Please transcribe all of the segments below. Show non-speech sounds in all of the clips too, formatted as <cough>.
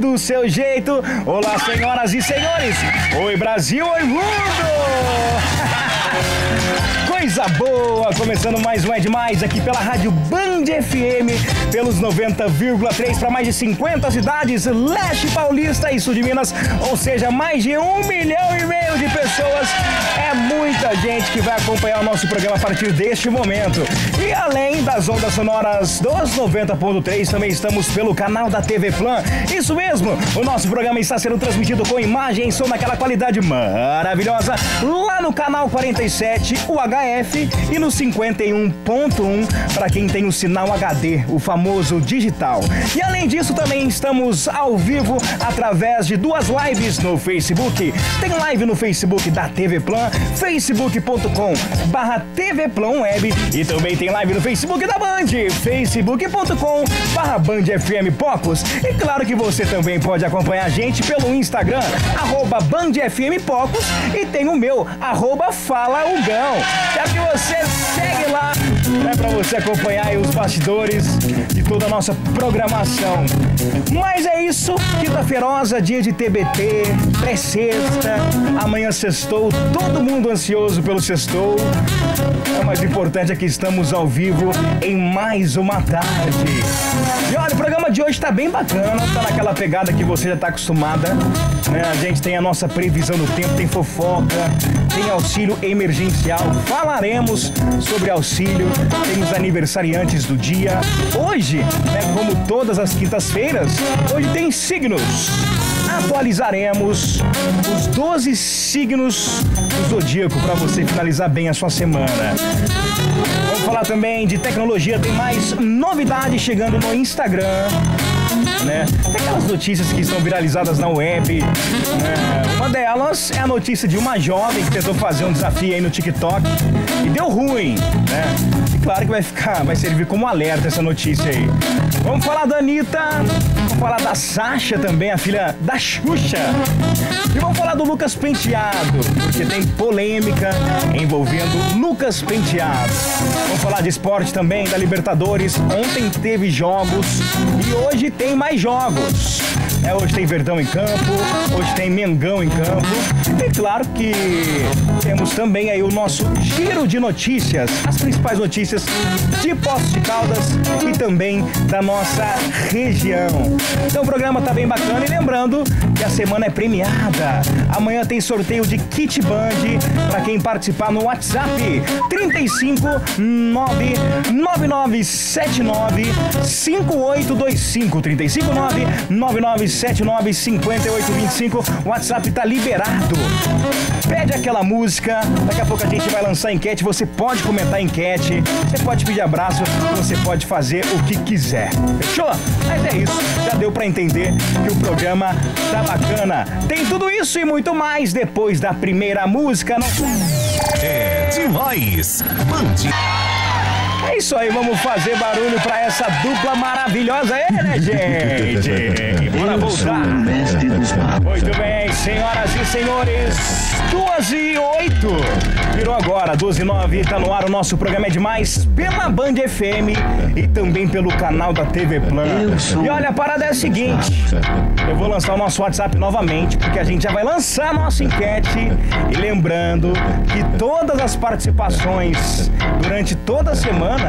Do seu jeito. Olá, senhoras e senhores. Oi, Brasil. Oi, mundo. <laughs> Coisa boa, começando mais um É Demais aqui pela Rádio Band FM, pelos 90,3 para mais de 50 cidades, leste paulista e sul de Minas, ou seja, mais de um milhão e meio de pessoas. Muita gente que vai acompanhar o nosso programa a partir deste momento. E além das ondas sonoras dos 90.3, também estamos pelo canal da TV Plan. Isso mesmo, o nosso programa está sendo transmitido com imagem e som naquela qualidade maravilhosa lá no canal 47, o HF e no 51.1 para quem tem o sinal HD, o famoso digital. E além disso, também estamos ao vivo através de duas lives no Facebook. Tem live no Facebook da TV Plan, facebook.com barra TV Plan Web e também tem live no Facebook da Band, facebook.com barra Band FM Pocos. E claro que você também pode acompanhar a gente pelo Instagram, arroba Band FM Pocos e tem o meu, arroba Fala Ugão. Já que você segue lá, é para você acompanhar os bastidores de toda a nossa programação. Mas é isso, quinta-feirosa, dia de TBT, pré-sexta, amanhã sextou, todo mundo ansioso pelo sextou. O mais importante é que estamos ao vivo em mais uma tarde. E olha, o programa de hoje tá bem bacana, tá naquela pegada que você já tá acostumada. Né? A gente tem a nossa previsão do tempo, tem fofoca, tem auxílio emergencial. Falaremos sobre auxílio, temos aniversariantes do dia. Hoje, né, como todas as quintas-feiras, hoje tem signos. Atualizaremos os 12 signos do zodíaco para você finalizar bem a sua semana. Vamos falar também de tecnologia, tem mais novidades chegando no Instagram. Né? Tem aquelas notícias que estão viralizadas na web. né? Uma delas é a notícia de uma jovem que tentou fazer um desafio aí no TikTok e deu ruim, né? E claro que vai ficar, vai servir como alerta essa notícia aí. Vamos falar da Anitta, vamos falar da Sasha também, a filha da Xuxa. E vamos falar do Lucas Penteado, porque tem polêmica envolvendo Lucas Penteado. Vamos falar de esporte também, da Libertadores. Ontem teve jogos e hoje tem mais jogos. É, hoje tem Verdão em campo, hoje tem Mengão em campo. E claro que temos também aí o nosso giro de notícias, as principais notícias de Poços de Caldas e também da nossa região. Então o programa tá bem bacana e lembrando que a semana é premiada. Amanhã tem sorteio de kit band para quem participar no WhatsApp 35 9 9979 5825 35 9 9979 5825. O WhatsApp tá liberado. Pede aquela música. Daqui a pouco a gente vai lançar enquete. Você pode comentar enquete. Você pode pedir abraço. Você pode fazer o que quiser. Fechou? Mas é isso. Já deu para entender que o programa tá bacana. Tem tudo isso e muito mais depois da primeira música. Não... É demais. Band. É isso aí, vamos fazer barulho pra essa dupla maravilhosa aí, né, gente? <laughs> Bora voltar. Muito bem, senhoras e senhores, duas e oito. Virou agora, 12 e 9, tá no ar o nosso programa é demais pela Band FM e também pelo canal da TV Plan. E olha, a parada é a seguinte, eu vou lançar o nosso WhatsApp novamente, porque a gente já vai lançar a nossa enquete. E lembrando que todas as participações durante toda a semana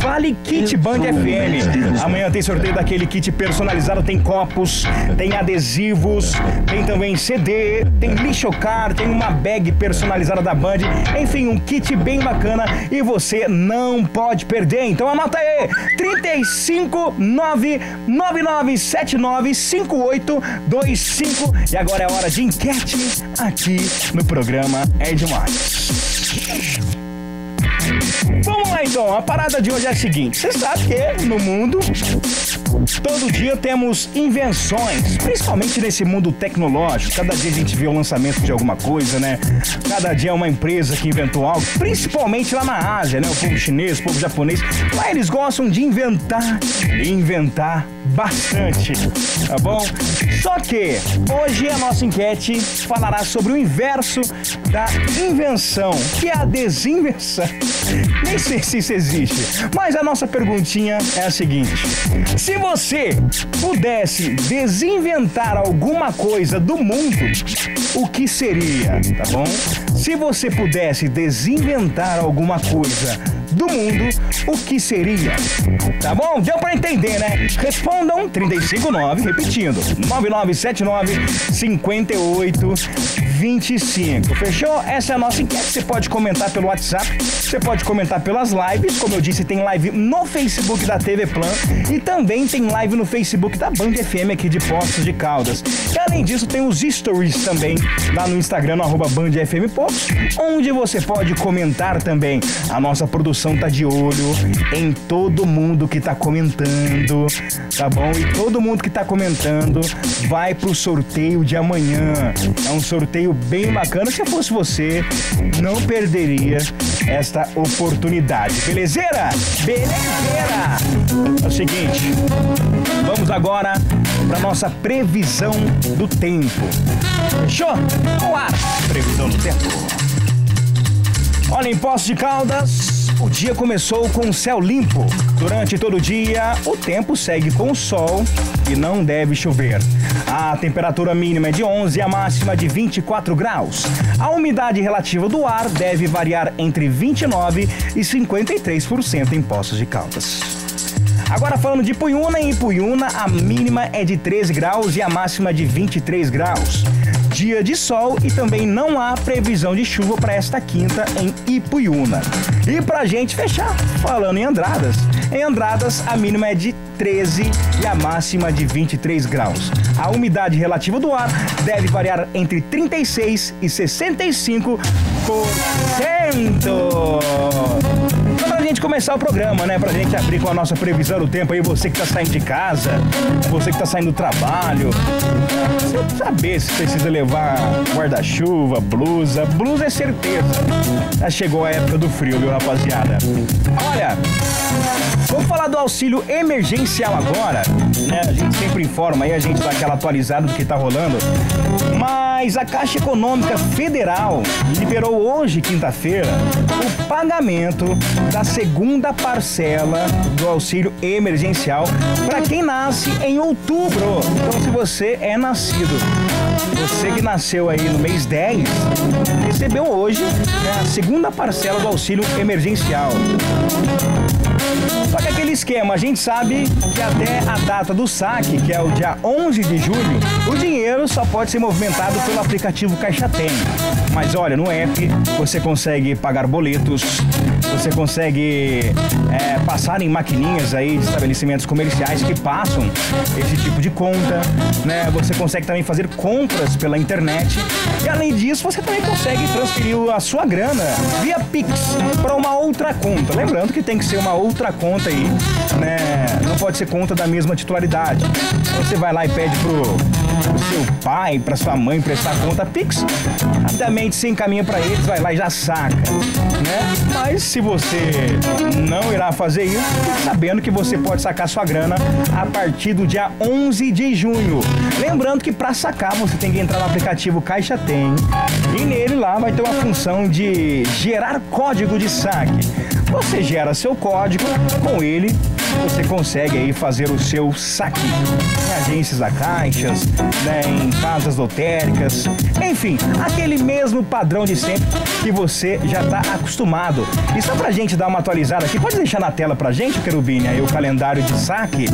vale kit Band FM. Amanhã tem sorteio daquele kit personalizado, tem copos, tem adesivos, tem também CD, tem lixocar, tem uma bag personalizada da Band. Enfim, um kit bem bacana e você não pode perder. Então anota aí: 35 99979 5825. E agora é hora de enquete aqui no programa É Demais. Vamos lá então, a parada de hoje é a seguinte: você sabe que no mundo Todo dia temos invenções, principalmente nesse mundo tecnológico. Cada dia a gente vê o lançamento de alguma coisa, né? Cada dia é uma empresa que inventou algo, principalmente lá na Ásia, né? O povo chinês, o povo japonês. Lá eles gostam de inventar e inventar bastante, tá bom? Só que hoje a nossa enquete falará sobre o inverso da invenção, que é a desinvenção. Nem sei se isso existe, mas a nossa perguntinha é a seguinte: se você pudesse desinventar alguma coisa do mundo, o que seria, tá bom? Se você pudesse desinventar alguma coisa do mundo, o que seria? Tá bom? Deu pra entender, né? Respondam 359, repetindo, 9979 5825. Fechou? Essa é a nossa enquete. Você pode comentar pelo WhatsApp, você pode comentar pelas lives. Como eu disse, tem live no Facebook da TV Plan e também tem live no Facebook da Band FM aqui de Poços de Caldas. E além disso, tem os stories também lá no Instagram, no arroba Band FM Poços, onde você pode comentar também. A nossa produção tá de olho em todo mundo que tá comentando, tá bom? E todo mundo que tá comentando vai pro sorteio de amanhã. É um sorteio bem bacana. Se eu fosse você, não perderia esta oportunidade. Belezeira? Belezeira! É o seguinte, vamos agora para nossa previsão do tempo. Fechou? Ar, previsão do tempo. Olha, em Poços de Caldas, o dia começou com céu limpo. Durante todo o dia, o tempo segue com o sol e não deve chover. A temperatura mínima é de 11 e a máxima de 24 graus. A umidade relativa do ar deve variar entre 29 e 53% em Poços de Caldas. Agora falando de Puyuna, em Puyuna a mínima é de 13 graus e a máxima de 23 graus. Dia de sol e também não há previsão de chuva para esta quinta em Ipuyuna. E pra gente fechar, falando em Andradas, em Andradas a mínima é de 13 e a máxima de 23 graus. A umidade relativa do ar deve variar entre 36 e 65%. Gente começar o programa, né? Pra gente abrir com a nossa previsão do tempo aí, você que tá saindo de casa, você que tá saindo do trabalho, você saber se precisa levar guarda-chuva, blusa. Blusa é certeza. Já chegou a época do frio, viu, rapaziada? Olha, vamos falar do auxílio emergencial agora, né? A gente sempre informa aí, a gente dá aquela atualizada do que tá rolando. Mas a Caixa Econômica Federal liberou hoje, quinta-feira, o pagamento da segunda parcela do auxílio emergencial para quem nasce em outubro. Então, se você é nascido, você que nasceu aí no mês 10, recebeu hoje né, a segunda parcela do auxílio emergencial. Só que aquele esquema, a gente sabe que até a data do saque, que é o dia 11 de julho, o dinheiro só pode ser movimentado pelo aplicativo Caixa Tem. Mas olha, no app você consegue pagar boletos, você consegue é, passar em maquininhas aí de estabelecimentos comerciais que passam esse tipo de conta, né? Você consegue também fazer compras pela internet além disso você também consegue transferir a sua grana via Pix para uma outra conta. Lembrando que tem que ser uma outra conta aí, né? Não pode ser conta da mesma titularidade. Você vai lá e pede pro, pro seu pai, para sua mãe prestar conta Pix, rapidamente você encaminha para eles, vai lá e já saca, né? Mas se você não irá fazer isso, sabendo que você pode sacar sua grana a partir do dia 11 de junho. Lembrando que para sacar você tem que entrar no aplicativo Caixa Tem e nele lá vai ter uma função de gerar código de saque. Você gera seu código, com ele você consegue aí fazer o seu saque em agências da Caixas, né, em casas lotéricas, enfim, aquele mesmo padrão de sempre que você já está acostumado. E só pra gente dar uma atualizada aqui, pode deixar na tela pra gente, Querubini, aí o calendário de saque.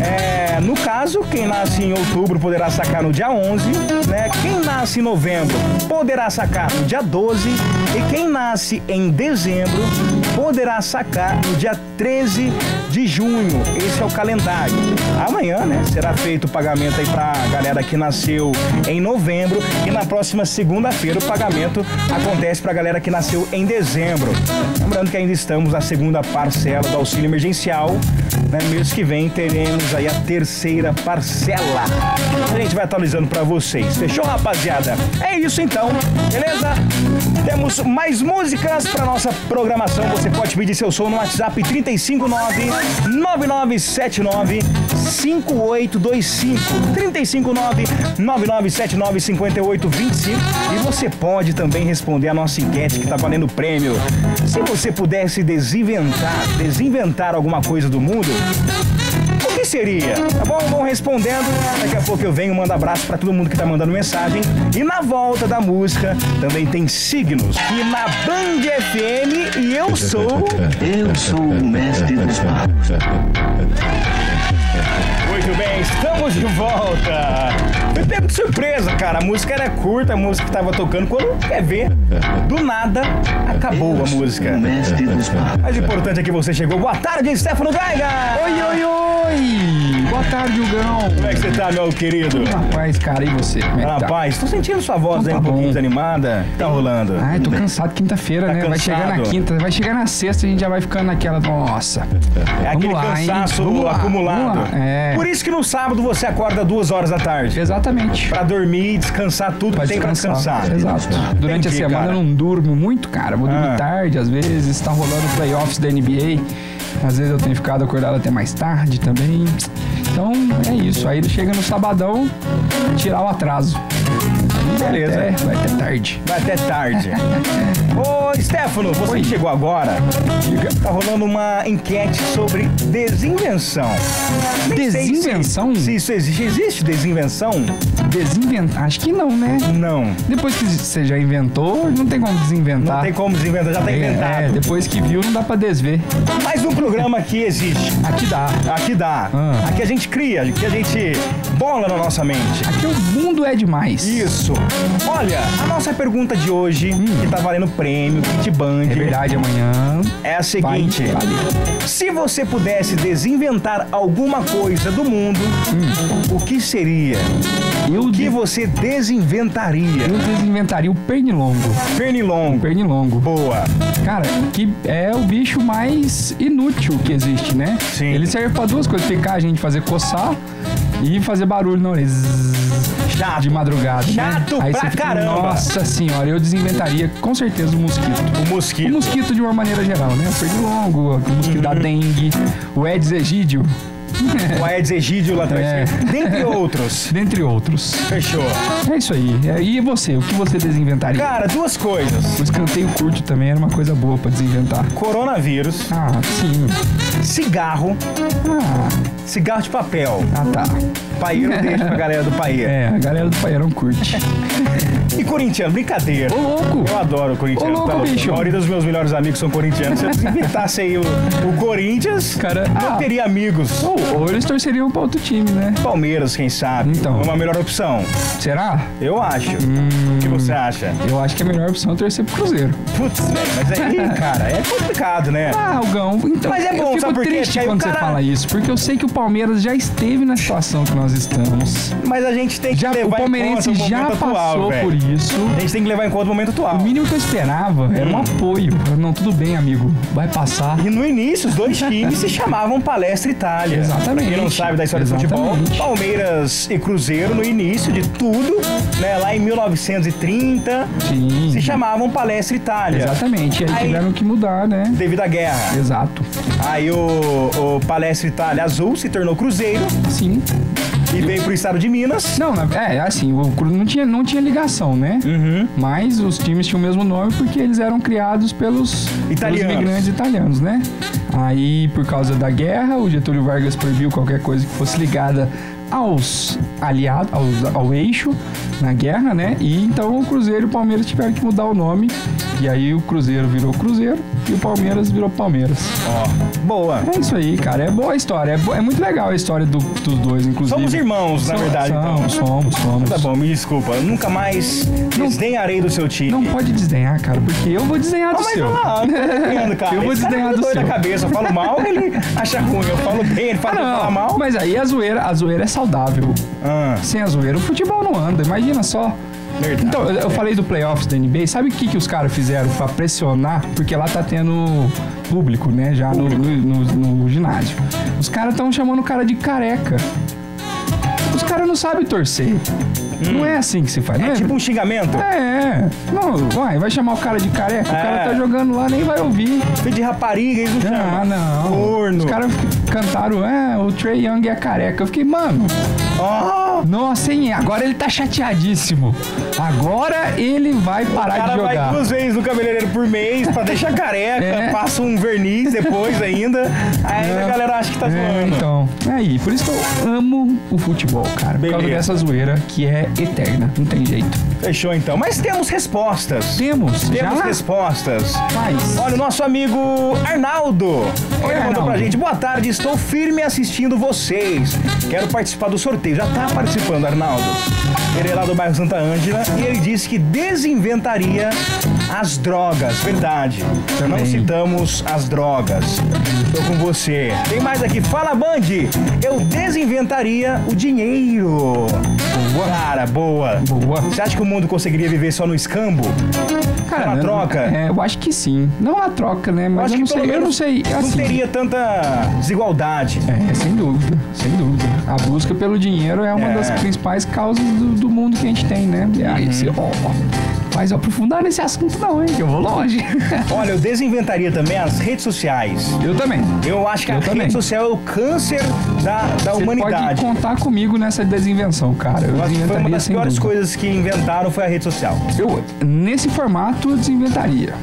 É, no caso, quem nasce em outubro poderá sacar no dia 11, né? Quem nasce em novembro poderá sacar no dia 12 e quem nasce em dezembro poderá sacar no dia 13 de junho. Esse é o calendário. Amanhã, né, será feito o pagamento aí pra galera que nasceu em novembro e na próxima segunda-feira o pagamento acontece pra galera que nasceu em dezembro. Lembrando que ainda estamos na segunda parcela do auxílio emergencial Né? Mês que vem teremos aí a terceira parcela. A gente vai atualizando pra vocês. Fechou, rapaziada? É isso então, beleza? Temos mais músicas pra nossa programação. Você pode pedir seu som no WhatsApp 359 9979 5825 359 9979 5825 e você pode também responder a nossa enquete que tá valendo prêmio. Se você pudesse desinventar, desinventar alguma coisa do mundo, o que seria? Tá bom? Vão respondendo. Daqui a pouco eu venho, mando abraço pra todo mundo que tá mandando mensagem. E na volta da música também tem signos. E na Band FM e eu sou. Eu sou o mestre dos magos. <laughs> Muito bem, estamos de volta. Foi pego de surpresa, cara. A música era curta, a música que tava tocando. Quando quer ver, do nada, acabou a música. Mas o importante é que você chegou. Boa tarde, Stefano Gaiga! Oi, oi, oi! Boa tarde, Hugão. Como é que você tá, meu querido? Rapaz, cara, e você? Como é que tá? Rapaz, tô sentindo sua voz Então aí um tá pouquinho bom. desanimada. Tá rolando. Ai, tô cansado quinta-feira, Tá né? Vai chegar na cansado? quinta, vai chegar na sexta, a gente já vai ficando naquela. Nossa. É aquele Vamos lá, hein? cansaço lá, acumulado. vamos lá. É. Por isso que no sábado você acorda duas horas da tarde. Exatamente. Pra dormir, descansar tudo Pra que tem pra descansar. Exato. Durante Entendi, a semana cara. eu não durmo muito, cara. Vou dormir Ah. tarde, às vezes. Tá rolando playoffs da NBA. Às vezes eu tenho ficado acordado até mais tarde também. Então é isso. Aí chega no sabadão, tirar o atraso. Beleza. Vai até, vai até tarde. Vai até tarde. <laughs> Ô, Stefano, você Oi. chegou agora, tá rolando uma enquete sobre desinvenção. Nem sei se- Desinvenção? Se, isso existe. Existe desinvenção? Desinventar? Acho que não, né? Não. Depois que você já inventou, não tem como desinventar. Não tem como desinventar, já tá É, inventado. é, depois que viu, não dá pra desver. Mas um programa que existe. Aqui dá. Aqui dá. Ah. Aqui a gente cria, aqui a gente bola na nossa mente. Aqui o mundo é demais. Isso. Olha, a nossa pergunta de hoje, que tá valendo prêmio, Kit Band, É verdade, amanhã é a seguinte. Se você pudesse desinventar alguma coisa do mundo, o que seria? Eu, O que de- você desinventaria? eu desinventaria o pernilongo. Pernilongo. Pernilongo. Boa. Cara, que é o bicho mais inútil que existe, né? Sim. Ele serve pra duas coisas: picar a gente, fazer coçar e fazer barulho na orelha. Chato. De madrugada. né? Chato Aí pra fica, caramba. Nossa senhora, eu desinventaria com certeza o mosquito. O O mosquito. mosquito de uma maneira geral, né? O pernilongo, o mosquito Uhum. da dengue, o Aedes aegypti, O Aedes aegypti lá atrás. É. Dentre outros. dentre outros. Fechou. É isso aí. É, E você, o que você desinventaria? Cara, duas coisas. O escanteio curto também era uma coisa boa pra desinventar. Coronavírus, Ah, sim. cigarro, Ah, cigarro de papel. ah tá. Paeiro deixa pra galera do paeiro. É, a galera do Paeirão curte. <laughs> E corintiano, brincadeira. Ô, louco! Eu adoro o corintiano. Ô, louco, tá louco? bicho. A maioria dos meus melhores amigos são corintianos. Se eu desinventasse aí o, o Corinthians, Cara, não ah. teria amigos. Ou, ou eles torceriam pra outro time, né? Palmeiras, quem sabe? Então. É uma melhor opção. Será? Eu acho. Hum. O que você acha? Eu acho que a melhor opção é torcer pro Cruzeiro. Putz, mas aí, <laughs> cara, é complicado, né? Ah, Gão, então Mas é bom, eu fico sabe triste Porque quando cara- você fala isso, porque eu sei que o Palmeiras já esteve na situação que nós estamos. Mas a gente tem que Já, levar o palmeirense já atual, passou por isso. A gente tem que levar em conta o momento atual. O mínimo que eu esperava era um Hum. apoio. Não, tudo bem, amigo. Vai passar. E no início, os dois times se chamavam Palestra Itália. Exatamente. Pra quem não sabe da história do futebol, Exatamente. Palmeiras e Cruzeiro, no início de tudo, né, lá em 1930, Sim. se chamavam Palestra Itália. Exatamente. Aí, Aí- tiveram que mudar, né? Devido à guerra. Exato. Aí o, o Palestra Itália Azul se tornou Cruzeiro Sim. e veio pro estado de Minas. Não, é assim, o Cru não tinha, não tinha ligação, né? Uhum. Mas os times tinham o mesmo nome porque eles eram criados pelos, pelos Italianos. imigrantes italianos, né? Aí, por causa da guerra, o Getúlio Vargas proibiu qualquer coisa que fosse ligada aos aliados, aos- ao eixo na guerra, né? E então o Cruzeiro e o Palmeiras tiveram que mudar o nome. E aí o Cruzeiro virou Cruzeiro e o Palmeiras virou Palmeiras. Ó, boa. É isso aí, cara. É boa a história. É, bo- é muito legal a história do- dos dois, inclusive. Somos irmãos, na verdade, então. Somos, somos, somos. Tá bom, me desculpa. Eu nunca mais desdenharei do seu time. Não pode desdenhar, cara, porque eu vou desdenhar do Não, mas seu. não, não, tô brincando, cara. Eu vou desdenhar é do seu. da cabeça. Eu falo mal, ele acha ruim. Eu falo bem, ele Ah, fala, fala não, mal. mas aí a zoeira, a zoeira é saudável. Ah, Sem a zoeira, o futebol não anda, imagina só. Verdade. Então, eu falei do playoffs da NBA, sabe o que, que os caras fizeram pra pressionar? Porque lá tá tendo público, né? Já no, no, no- no ginásio. Os caras estão chamando o cara de careca. Os caras não sabem torcer. Não é assim que se faz, É né? tipo um xingamento. É, não, vai, vai chamar o cara de careca, o É. cara tá jogando lá, nem vai ouvir. Filho de rapariga, eles não Ah, chamam. não. Corno. Os caras cantaram, é, o Trey Young é careca. Eu fiquei, mano, Ó, nossa, hein, agora ele tá chateadíssimo. Agora ele vai o parar cara de vai jogar. duas vezes no cabeleireiro por mês pra deixar <laughs> careca, É. passa um verniz depois ainda. Aí a galera acha que tá É, zoando. então, é aí, por isso que eu amo o futebol, cara. Por causa Beleza. dessa zoeira que é eterna, não tem jeito. Fechou então. Mas temos respostas. Temos, Temos já respostas. faz. Olha, o nosso mandou Arnaldo. Ele mandou Arnaldo. pra gente. Boa tarde, estou firme assistindo vocês. Quero participar do sorteio. Já tá participando, Arnaldo. Ele é lá do bairro Santa Ângela e ele disse que desinventaria as drogas. Verdade. Também. Não citamos as drogas. Tô com você. Tem mais aqui. Fala, Band. Eu desinventaria o dinheiro. Boa. Cara, boa. Boa. Você acha que o mundo conseguiria viver só no escambo? Cara, na eu- troca? É, eu acho que sim. Não na troca, né? Mas acho eu não sei, eu não menos sei. Não assim, teria tanta desigualdade. É, sem dúvida, sem dúvida. A busca pelo dinheiro é uma É. das principais causas do, do mundo que a gente tem, né? E aí, Uhum. você, ó, ó, faz eu aprofundar nesse assunto não, hein? Que eu vou longe. <laughs> Olha, eu desinventaria também as redes sociais. eu também. Eu acho que a Eu também. rede social é o câncer da, da Você humanidade. pode contar comigo nessa desinvenção, cara. Eu Eu acho que foi uma das piores dúvida. coisas que inventaram foi a rede social. Eu, nesse formato, eu desinventaria.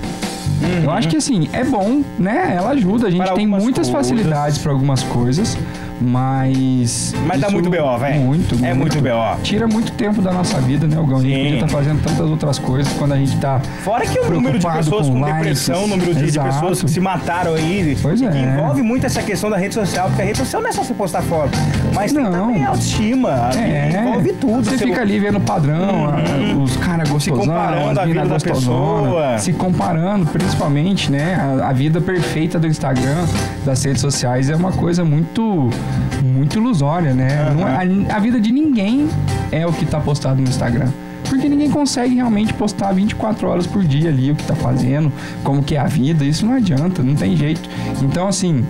Eu acho que assim, é bom, né? Ela ajuda. A gente Para tem muitas coisas. facilidades para algumas coisas, mas. Mas dá muito BO, velho. Muito, É muito BO. Tira muito tempo da nossa vida, né, Algão? A gente Sim. podia estar fazendo tantas outras coisas quando a gente tá. Fora que o número de pessoas com com, depressão, o número de, Exato. pessoas que se mataram aí, Pois é. envolve muito essa questão da rede social, porque a rede social não é só você postar foto, mas tem Não. também autoestima, É, envolve tudo. Você fica ali vendo o padrão, a- os caras gostosão, comparando as a vida minas da gostosona, pessoa. se comparando, principalmente, né? A, a vida perfeita do Instagram, das redes sociais é uma coisa muito, muito ilusória, né? Não é- a, a vida de ninguém é o que tá postado no Instagram. Porque ninguém consegue realmente postar 24 horas por dia ali o que tá fazendo, como que é a vida, isso não adianta, não tem jeito. Então, assim,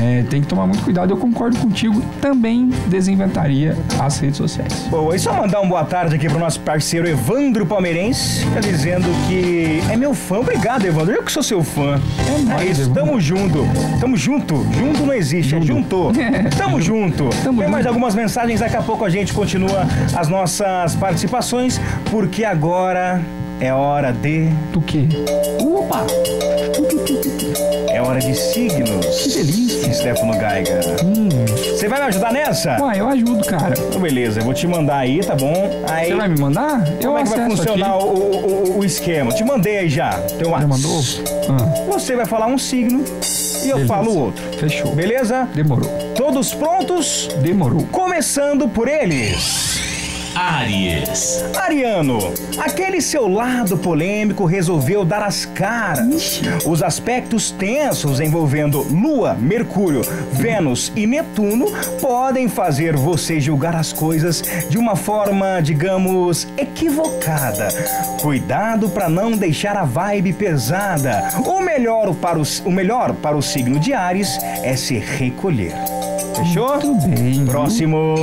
é, tem que tomar muito cuidado. Eu concordo contigo, também desinventaria as redes sociais. Boa, e só mandar um boa tarde aqui pro nosso parceiro Evandro Palmeirense, tá dizendo que é meu fã. Obrigado, Evandro. Eu que sou seu fã. É nóis, isso, Evandro. tamo junto. Tamo junto. Junto não existe, é junto. <laughs> Tamo junto. Tamo Tem mais junto. algumas mensagens, daqui a pouco a gente continua as nossas participações, porque agora é hora de. Do quê? Opa! É hora de signos. Que delícia. Stefano Geiger. Você vai me ajudar nessa? Uai, eu ajudo, cara. Então, beleza, eu vou te mandar aí, tá bom? Aí. Você vai me mandar? Eu Como é que vai funcionar o, o- o- esquema? Te mandei aí já. Teu Já mandou? Ah, Você vai falar um signo e eu Beleza. falo o outro. fechou. Beleza? Demorou. Todos prontos? Demorou. Começando por eles. Áries. Ariano, aquele seu lado polêmico resolveu dar as caras. Os aspectos tensos envolvendo Lua, Mercúrio, Vênus e Netuno podem fazer você julgar as coisas de uma forma, digamos, equivocada. Cuidado para não deixar a vibe pesada. O melhor para o, o melhor para o signo de Ares é se recolher. Fechou? Tudo bem. Próximo.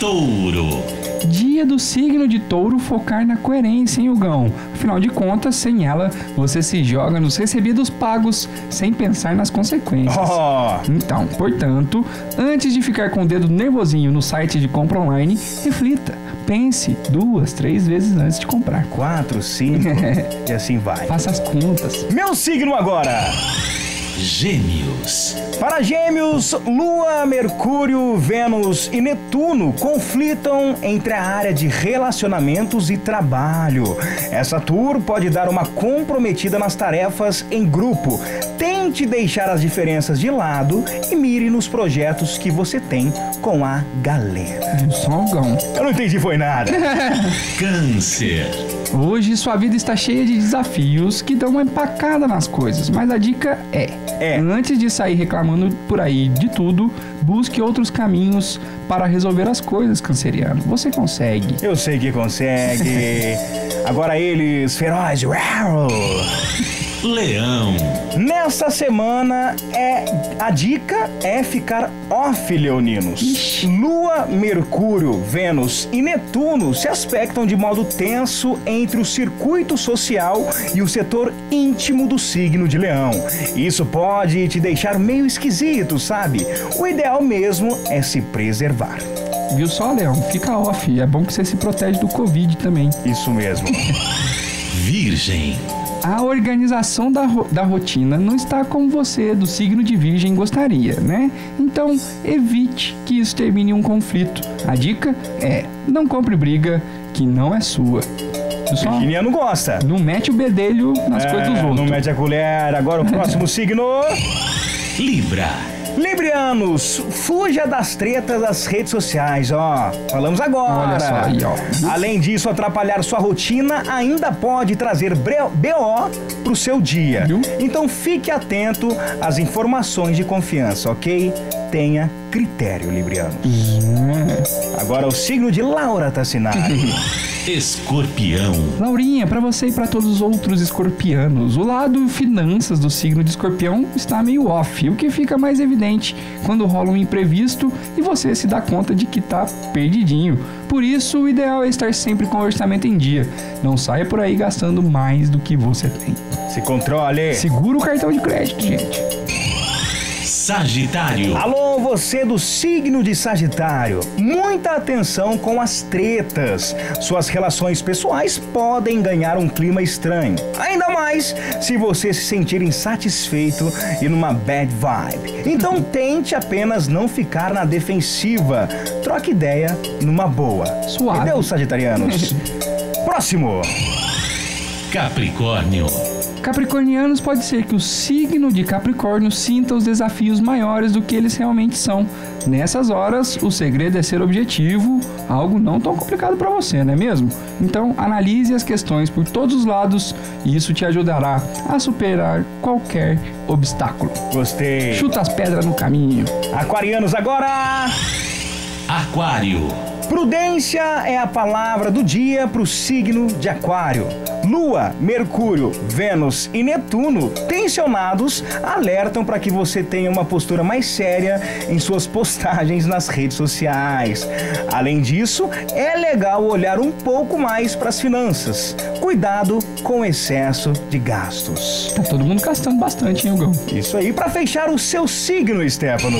Touro. Dia do signo de touro focar na coerência, hein, Hugão? Afinal de contas, sem ela, você se joga nos recebidos pagos sem pensar nas consequências. Oh. Então, portanto, antes de ficar com o dedo nervosinho no site de compra online, reflita, pense duas, três vezes antes de comprar. quatro, cinco <laughs> e assim vai. Faça as contas. Meu signo agora. Gêmeos. Para Gêmeos, Lua, Mercúrio, Vênus e Netuno conflitam entre a área de relacionamentos e trabalho. Essa tour pode dar uma comprometida nas tarefas em grupo. Tente deixar as diferenças de lado e mire nos projetos que você tem com a galera. Só Hugão. Eu não entendi foi nada. <laughs> Câncer. Hoje sua vida está cheia de desafios que dão uma empacada nas coisas, mas a dica é, É. antes de sair reclamando por aí de tudo, busque outros caminhos para resolver as coisas, canceriano. Você consegue. Eu sei que consegue. <laughs> Agora eles, feroz. Leão. Nessa semana é a dica é ficar off, leoninos. Lua, Mercúrio, Vênus e Netuno se aspectam de modo tenso entre o circuito social e o setor íntimo do signo de Leão. Isso pode te deixar meio esquisito, sabe? O ideal mesmo é se preservar. Viu só, Leão? Fica off. É bom que você se protege do Covid também. Isso mesmo. <laughs> Virgem. A organização da, ro- da rotina não está como você, do signo de Virgem, gostaria, né? Então, evite que isso termine um conflito. A dica é: não compre briga que não é sua. Só? Virginia não gosta. Não mete o bedelho nas coisas dos É, outros. não mete a colher. Agora o <laughs> próximo signo. Libra. Librianos, fuja das tretas das redes sociais, ó. Falamos agora. Olha só aí, ó. Além disso, atrapalhar sua rotina ainda pode trazer BO pro seu dia. Viu? Então fique atento às informações de confiança, ok? Tenha critério, Librianos. É. Agora o signo de Laura Tassinari. <laughs> Escorpião. Laurinha, pra você e pra todos os outros escorpianos, o lado finanças do signo de escorpião está meio off, o que fica mais evidente quando rola um imprevisto e você se dá conta de que tá perdidinho. Por isso, o ideal é estar sempre com o orçamento em dia. Não saia por aí gastando mais do que você tem. Se controle. Segura o cartão de crédito, gente. Sagitário. Alô, você do signo de Sagitário. Muita atenção com as tretas. Suas relações pessoais podem ganhar um clima estranho. Ainda mais se você se sentir insatisfeito e numa bad vibe. Então <laughs> tente apenas não ficar na defensiva. Troque ideia numa boa. Suave. Entendeu, Sagitarianos? <laughs> Próximo. Capricórnio. Capricornianos pode ser que o signo de Capricórnio sinta os desafios maiores do que eles realmente são. Nessas horas, o segredo é ser objetivo, algo não tão complicado para você, não é mesmo? Então, analise as questões por todos os lados e isso te ajudará a superar qualquer obstáculo. Gostei. Chuta as pedras no caminho. Aquarianos agora. Aquário. Prudência é a palavra do dia para o signo de Aquário. Lua, Mercúrio, Vênus e Netuno, tensionados, alertam para que você tenha uma postura mais séria em suas postagens nas redes sociais. Além disso, é legal olhar um pouco mais para as finanças. Cuidado com o excesso de gastos. Tá todo mundo gastando bastante, hein, Hugão? Isso aí para fechar o seu signo, Stefano.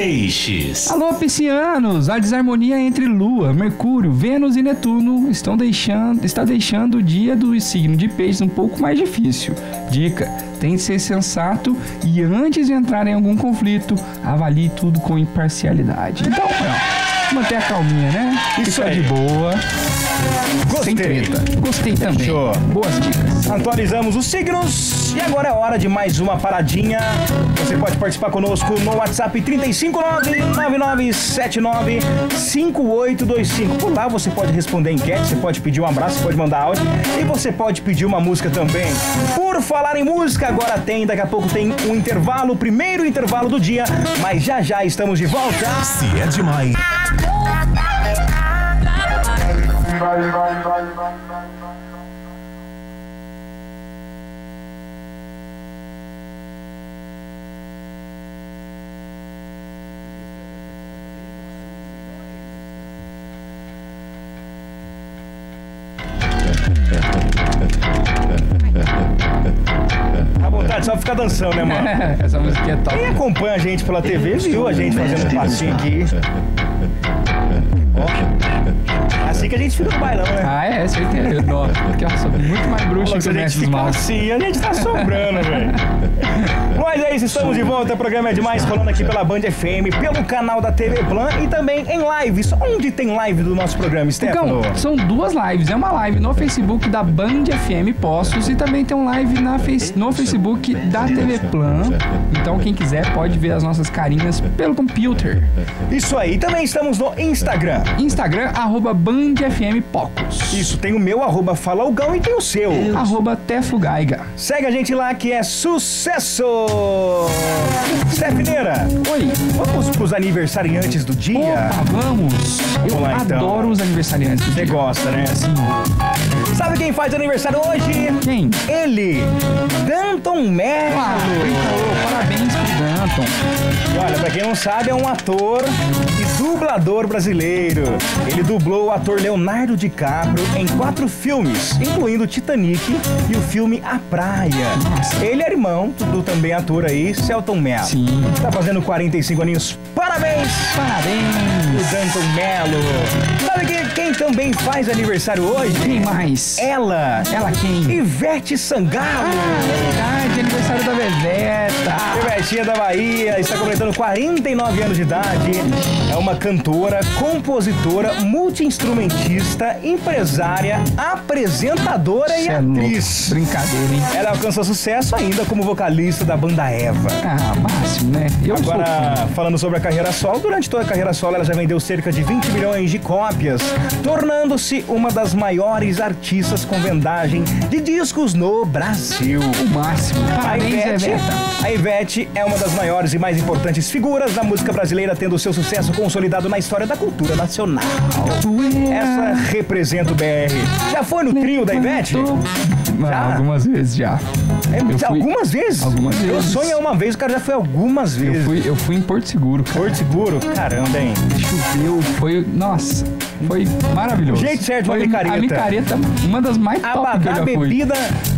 Peixes. Alô, piscianos! A desarmonia entre Lua, Mercúrio, Vênus e Netuno estão deixando, está deixando o dia do signo de peixes um pouco mais difícil. Dica: tem que ser sensato e antes de entrar em algum conflito, avalie tudo com imparcialidade. Então, ó, manter a calminha, né? Isso Fica aí. de boa, Gostei. sem treta. Gostei também. Show. Boas dicas. Atualizamos os signos e agora é hora de mais uma paradinha. Você pode participar conosco no WhatsApp 359-9979-5825. Por lá você pode responder enquete, você pode pedir um abraço, você pode mandar áudio e você pode pedir uma música também. Por falar em música, agora tem, daqui a pouco tem um intervalo, o primeiro intervalo do dia, mas já já estamos de volta. Se é demais. Só ficar dançando, né, mano? <laughs> Essa música é top. Quem acompanha a gente pela TV viu a gente fazendo um passinho aqui. Ó. Assim que a gente fica no bailão, né? Ah, é, certeza. Nossa, porque eu sou muito mais bruxa Falou que o a gente Mestre dos fica Maus. assim, a gente tá sobrando, velho. <laughs> Mas é isso, estamos de volta. O programa é demais rolando aqui pela Band FM, pelo canal da TV Plan e também em lives. Onde tem live do nosso programa, Stefano? Então, são duas lives. É uma live no Facebook da Band FM Postos e também tem um live na face- no Facebook da TV Plan. Então, quem quiser pode ver as nossas carinhas pelo computer. Isso aí. Também estamos no Instagram, Instagram, arroba BandFMPocos. Isso, tem o meu, arroba Falaugão, e tem o seu. Arroba Tefugaiga. Segue a gente lá que é sucesso! Stefineira, Oi. vamos pros aniversariantes do dia? Opa, vamos. Eu Vamos lá, então. adoro os aniversariantes. do Você gosta, né? Sim. Sabe quem faz aniversário hoje? Quem? Ele, Danton Mello. Ah, parabéns pro E olha, pra quem não sabe, é um ator e dublador brasileiro. Ele dublou o ator Leonardo DiCaprio em quatro filmes, incluindo Titanic e o filme A Praia. Ele é irmão do também ator aí, Celton Mello. Sim. Tá fazendo 45 aninhos. Parabéns! O Parabéns. Danton Mello. Quem, também faz aniversário hoje? Quem mais? Ela, Ela quem? Ivete Sangalo. Ah, verdade, aniversário da Veveta. Ivetinha da Bahia está completando 49 anos de idade. É uma cantora, compositora, multi-instrumentista, empresária, apresentadora e Cê é louco. atriz. Brincadeira, hein? Ela alcançou sucesso ainda como vocalista da banda Eva. Ah, máximo, né? Eu sou. Agora, falando sobre a carreira solo, durante toda a carreira solo ela já vendeu cerca de 20 milhões de cópias, tornando-se uma das maiores artistas com vendagem de discos no Brasil. o máximo. A Parabéns, Ivete, Veveta. a Ivete é uma das maiores e mais importantes figuras da música brasileira, tendo seu sucesso consolidado na história da cultura nacional. Essa representa o BR. Já foi no trio da Ivete? Ah, Já? algumas vezes já. É, Eu fui- algumas vezes? Algumas Eu vezes. sonho é uma vez, o cara já foi algumas Eu vezes. fui, eu fui em Porto Seguro, cara. Porto Seguro? Caramba, hein? Choveu, foi. Nossa, foi maravilhoso. Jeito certo de uma foi micareta. A micareta, uma das mais top que eu Abadá, já fui. bebida,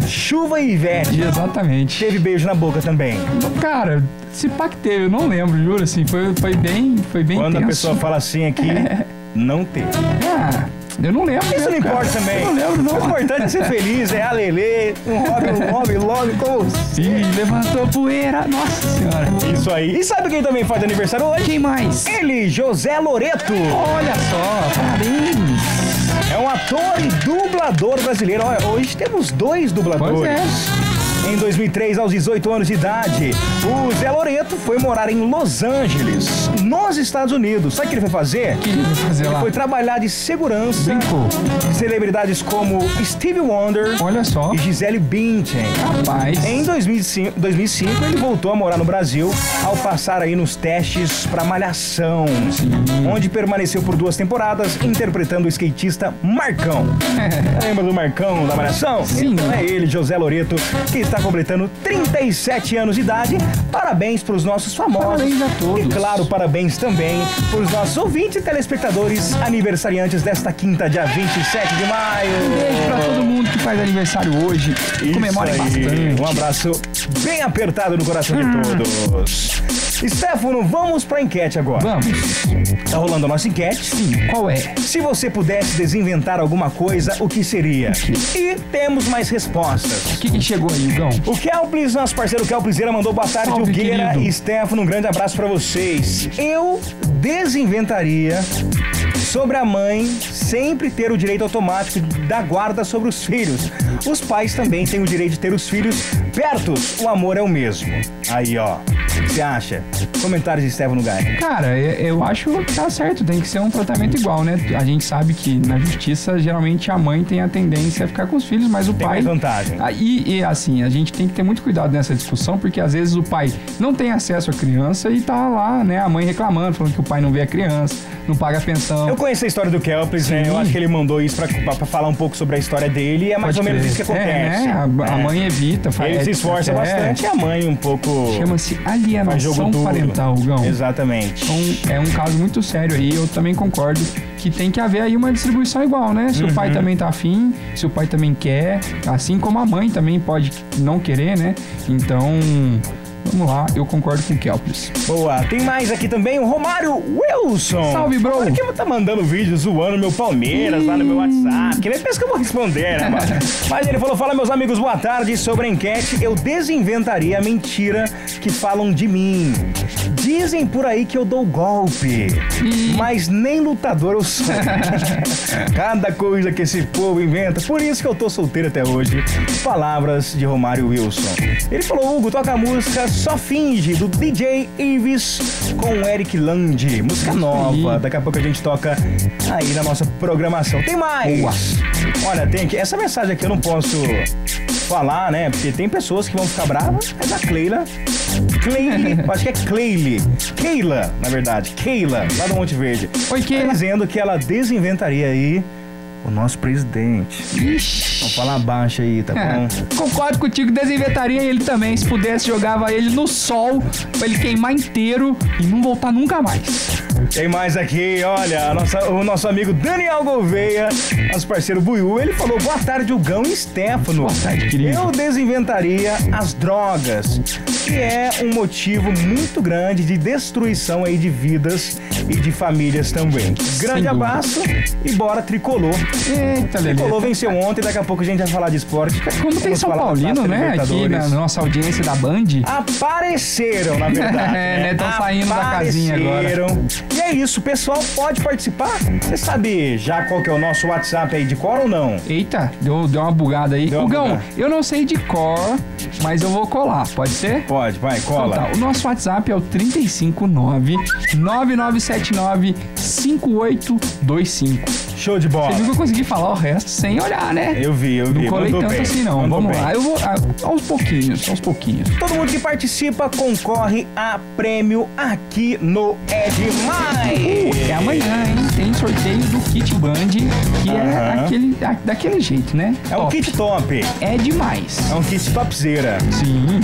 chuva e Ivete. Exatamente. Teve beijo na boca também. Cara, se pá que teve, eu não lembro, juro, assim, foi, foi bem, foi bem Quando a tenso. pessoa fala assim aqui, <laughs> não teve. Ah, eu não lembro. Isso não mesmo, cara. importa também. Eu não lembro, não. O importante é ser feliz, é alelê, um hobby, um hobby, logo como Ih, levantou poeira, nossa senhora. Isso aí. E sabe quem também faz aniversário hoje? Quem mais? Ele, José Loreto. Olha só, parabéns. É um ator e dublador brasileiro. Olha, hoje temos dois dubladores. Pois é. Em 2003, aos 18 anos de idade, o Zé Loreto foi morar em Los Angeles, nos Estados Unidos. Sabe o que ele foi fazer? O que ele vai fazer Ele lá? foi trabalhar de segurança. Brincou. Celebridades como Stevie Wonder Olha só. e Gisele Bündchen. Rapaz. Em 2005, 2005, ele voltou a morar no Brasil ao passar aí nos testes para Malhação, onde permaneceu por duas temporadas interpretando o skatista Marcão. <laughs> Lembra do Marcão da Malhação? Sim. Então é ele, José Loreto, que está completando 37 anos de idade. Parabéns para os nossos famosos. Parabéns a todos. E claro, parabéns também para os nossos ouvintes e telespectadores aniversariantes desta quinta, dia 27 de maio. Um beijo pra todo mundo que faz aniversário hoje. Comemore bastante. Um abraço bem apertado no coração de todos. Stefano, vamos pra enquete agora. Vamos. Tá rolando a nossa enquete. Sim, qual é? Se você pudesse desinventar alguma coisa, o que seria? E temos mais respostas. O que, que chegou aí, Igão? O Kelplis, nosso parceiro Kelpliseira, mandou boa tarde, Salve, Gueira querido. e Stefano. Um grande abraço pra vocês. Eu desinventaria sobre a mãe sempre ter o direito automático da guarda sobre os filhos. Os pais também têm o direito de ter os filhos pertos. O amor é o mesmo. Aí, ó. O que você acha? Comentários de Stefano Gai. Cara, eu eu acho que tá certo, tem que ser um tratamento igual, né? A gente sabe que na justiça, geralmente a mãe tem a tendência a ficar com os filhos, mas o Tem pai. mais vantagem. Ah, E, e, assim, a gente tem que ter muito cuidado nessa discussão, porque às vezes o pai não tem acesso à criança e tá lá, né? A mãe reclamando, falando que o pai não vê a criança, não paga a pensão. Eu conheço a história do Kelplis, né? Eu acho que ele mandou isso pra, pra- pra falar um pouco sobre a história dele e é mais Pode ou menos crer. isso que acontece. É, né? A, a É. mãe evita, faz. Ele se esforça é, bastante e a mãe um pouco. Chama-se faz alienação duro. parental, Gão. Exatamente. Então, é um caso muito sério aí, eu também concordo que tem que haver aí uma distribuição igual, né? Se o Uhum. pai também tá afim, se o pai também quer, assim como a mãe também pode não querer, né? Então, vamos lá, eu concordo com o Kelpis. Boa. Tem mais aqui também o Romário Wilson. Salve, bro. Por que tá mandando vídeo zoando meu Palmeiras lá no meu WhatsApp? Que nem pensa que eu vou responder, né, mano? <laughs> Mas ele falou: fala, meus amigos, boa tarde. Sobre a enquete, eu desinventaria a mentira que falam de mim. Dizem por aí que eu dou golpe, mas nem lutador eu sou. <laughs> Cada coisa que esse povo inventa, por isso que eu tô solteiro até hoje. Palavras de Romário Wilson. Ele falou: Hugo, toca a música Só Finge, do DJ Ives com o Eric Land. Música nova. Daqui a pouco a gente toca aí na nossa programação. Tem mais! Boa. Olha, tem aqui. Essa mensagem aqui eu não posso falar, né? Porque tem pessoas que vão ficar bravas. É da Cleila. Cleile, acho que é Cleile. Keila, na verdade. Keila, lá do Monte Verde. Oi, Tá Keila. dizendo que ela desinventaria aí o nosso presidente. Vamos falar baixo aí, tá bom? É, concordo contigo, desinventaria ele também. Se pudesse, jogava ele no sol pra ele queimar inteiro e não voltar nunca mais. Tem mais aqui, olha, nossa- o nosso amigo Daniel Gouveia, nosso parceiro Buiú, ele falou: boa tarde, Hugão e Stefano. Boa tarde, querido. Eu desinventaria as drogas, que é um motivo muito grande de destruição aí de vidas e de famílias também. Grande abraço e bora tricolor. Eita, Lelê. Tricolor venceu ontem, daqui a pouco a gente vai falar de esporte. Como tem Vamos São Paulino, né? Aqui na nossa audiência da Band. Apareceram, na verdade. <laughs> É, né? Tão saindo da casinha agora. E é isso, pessoal pode participar. Você sabe já qual que é o nosso WhatsApp aí de cor ou não? Eita, deu, deu uma bugada aí. Deu uma Hugão, bugada. eu não sei de cor, mas eu vou colar, pode ser? Pode, vai, Então cola. tá, o nosso WhatsApp é o 359 9979 5825. Show de bola. Você viu que eu consegui falar o resto sem olhar, né? Eu vi, eu vi. Não colei tanto bem, assim, não. mandou Vamos bem. lá. Eu vou ah, aos pouquinhos, aos pouquinhos. Todo mundo que participa concorre a prêmio aqui no É Demais. É amanhã, hein? Tem sorteio do Kit Band, que é Aham. aquele, da- daquele jeito, né? É um Top. kit top. É demais. É um kit topzera. Sim.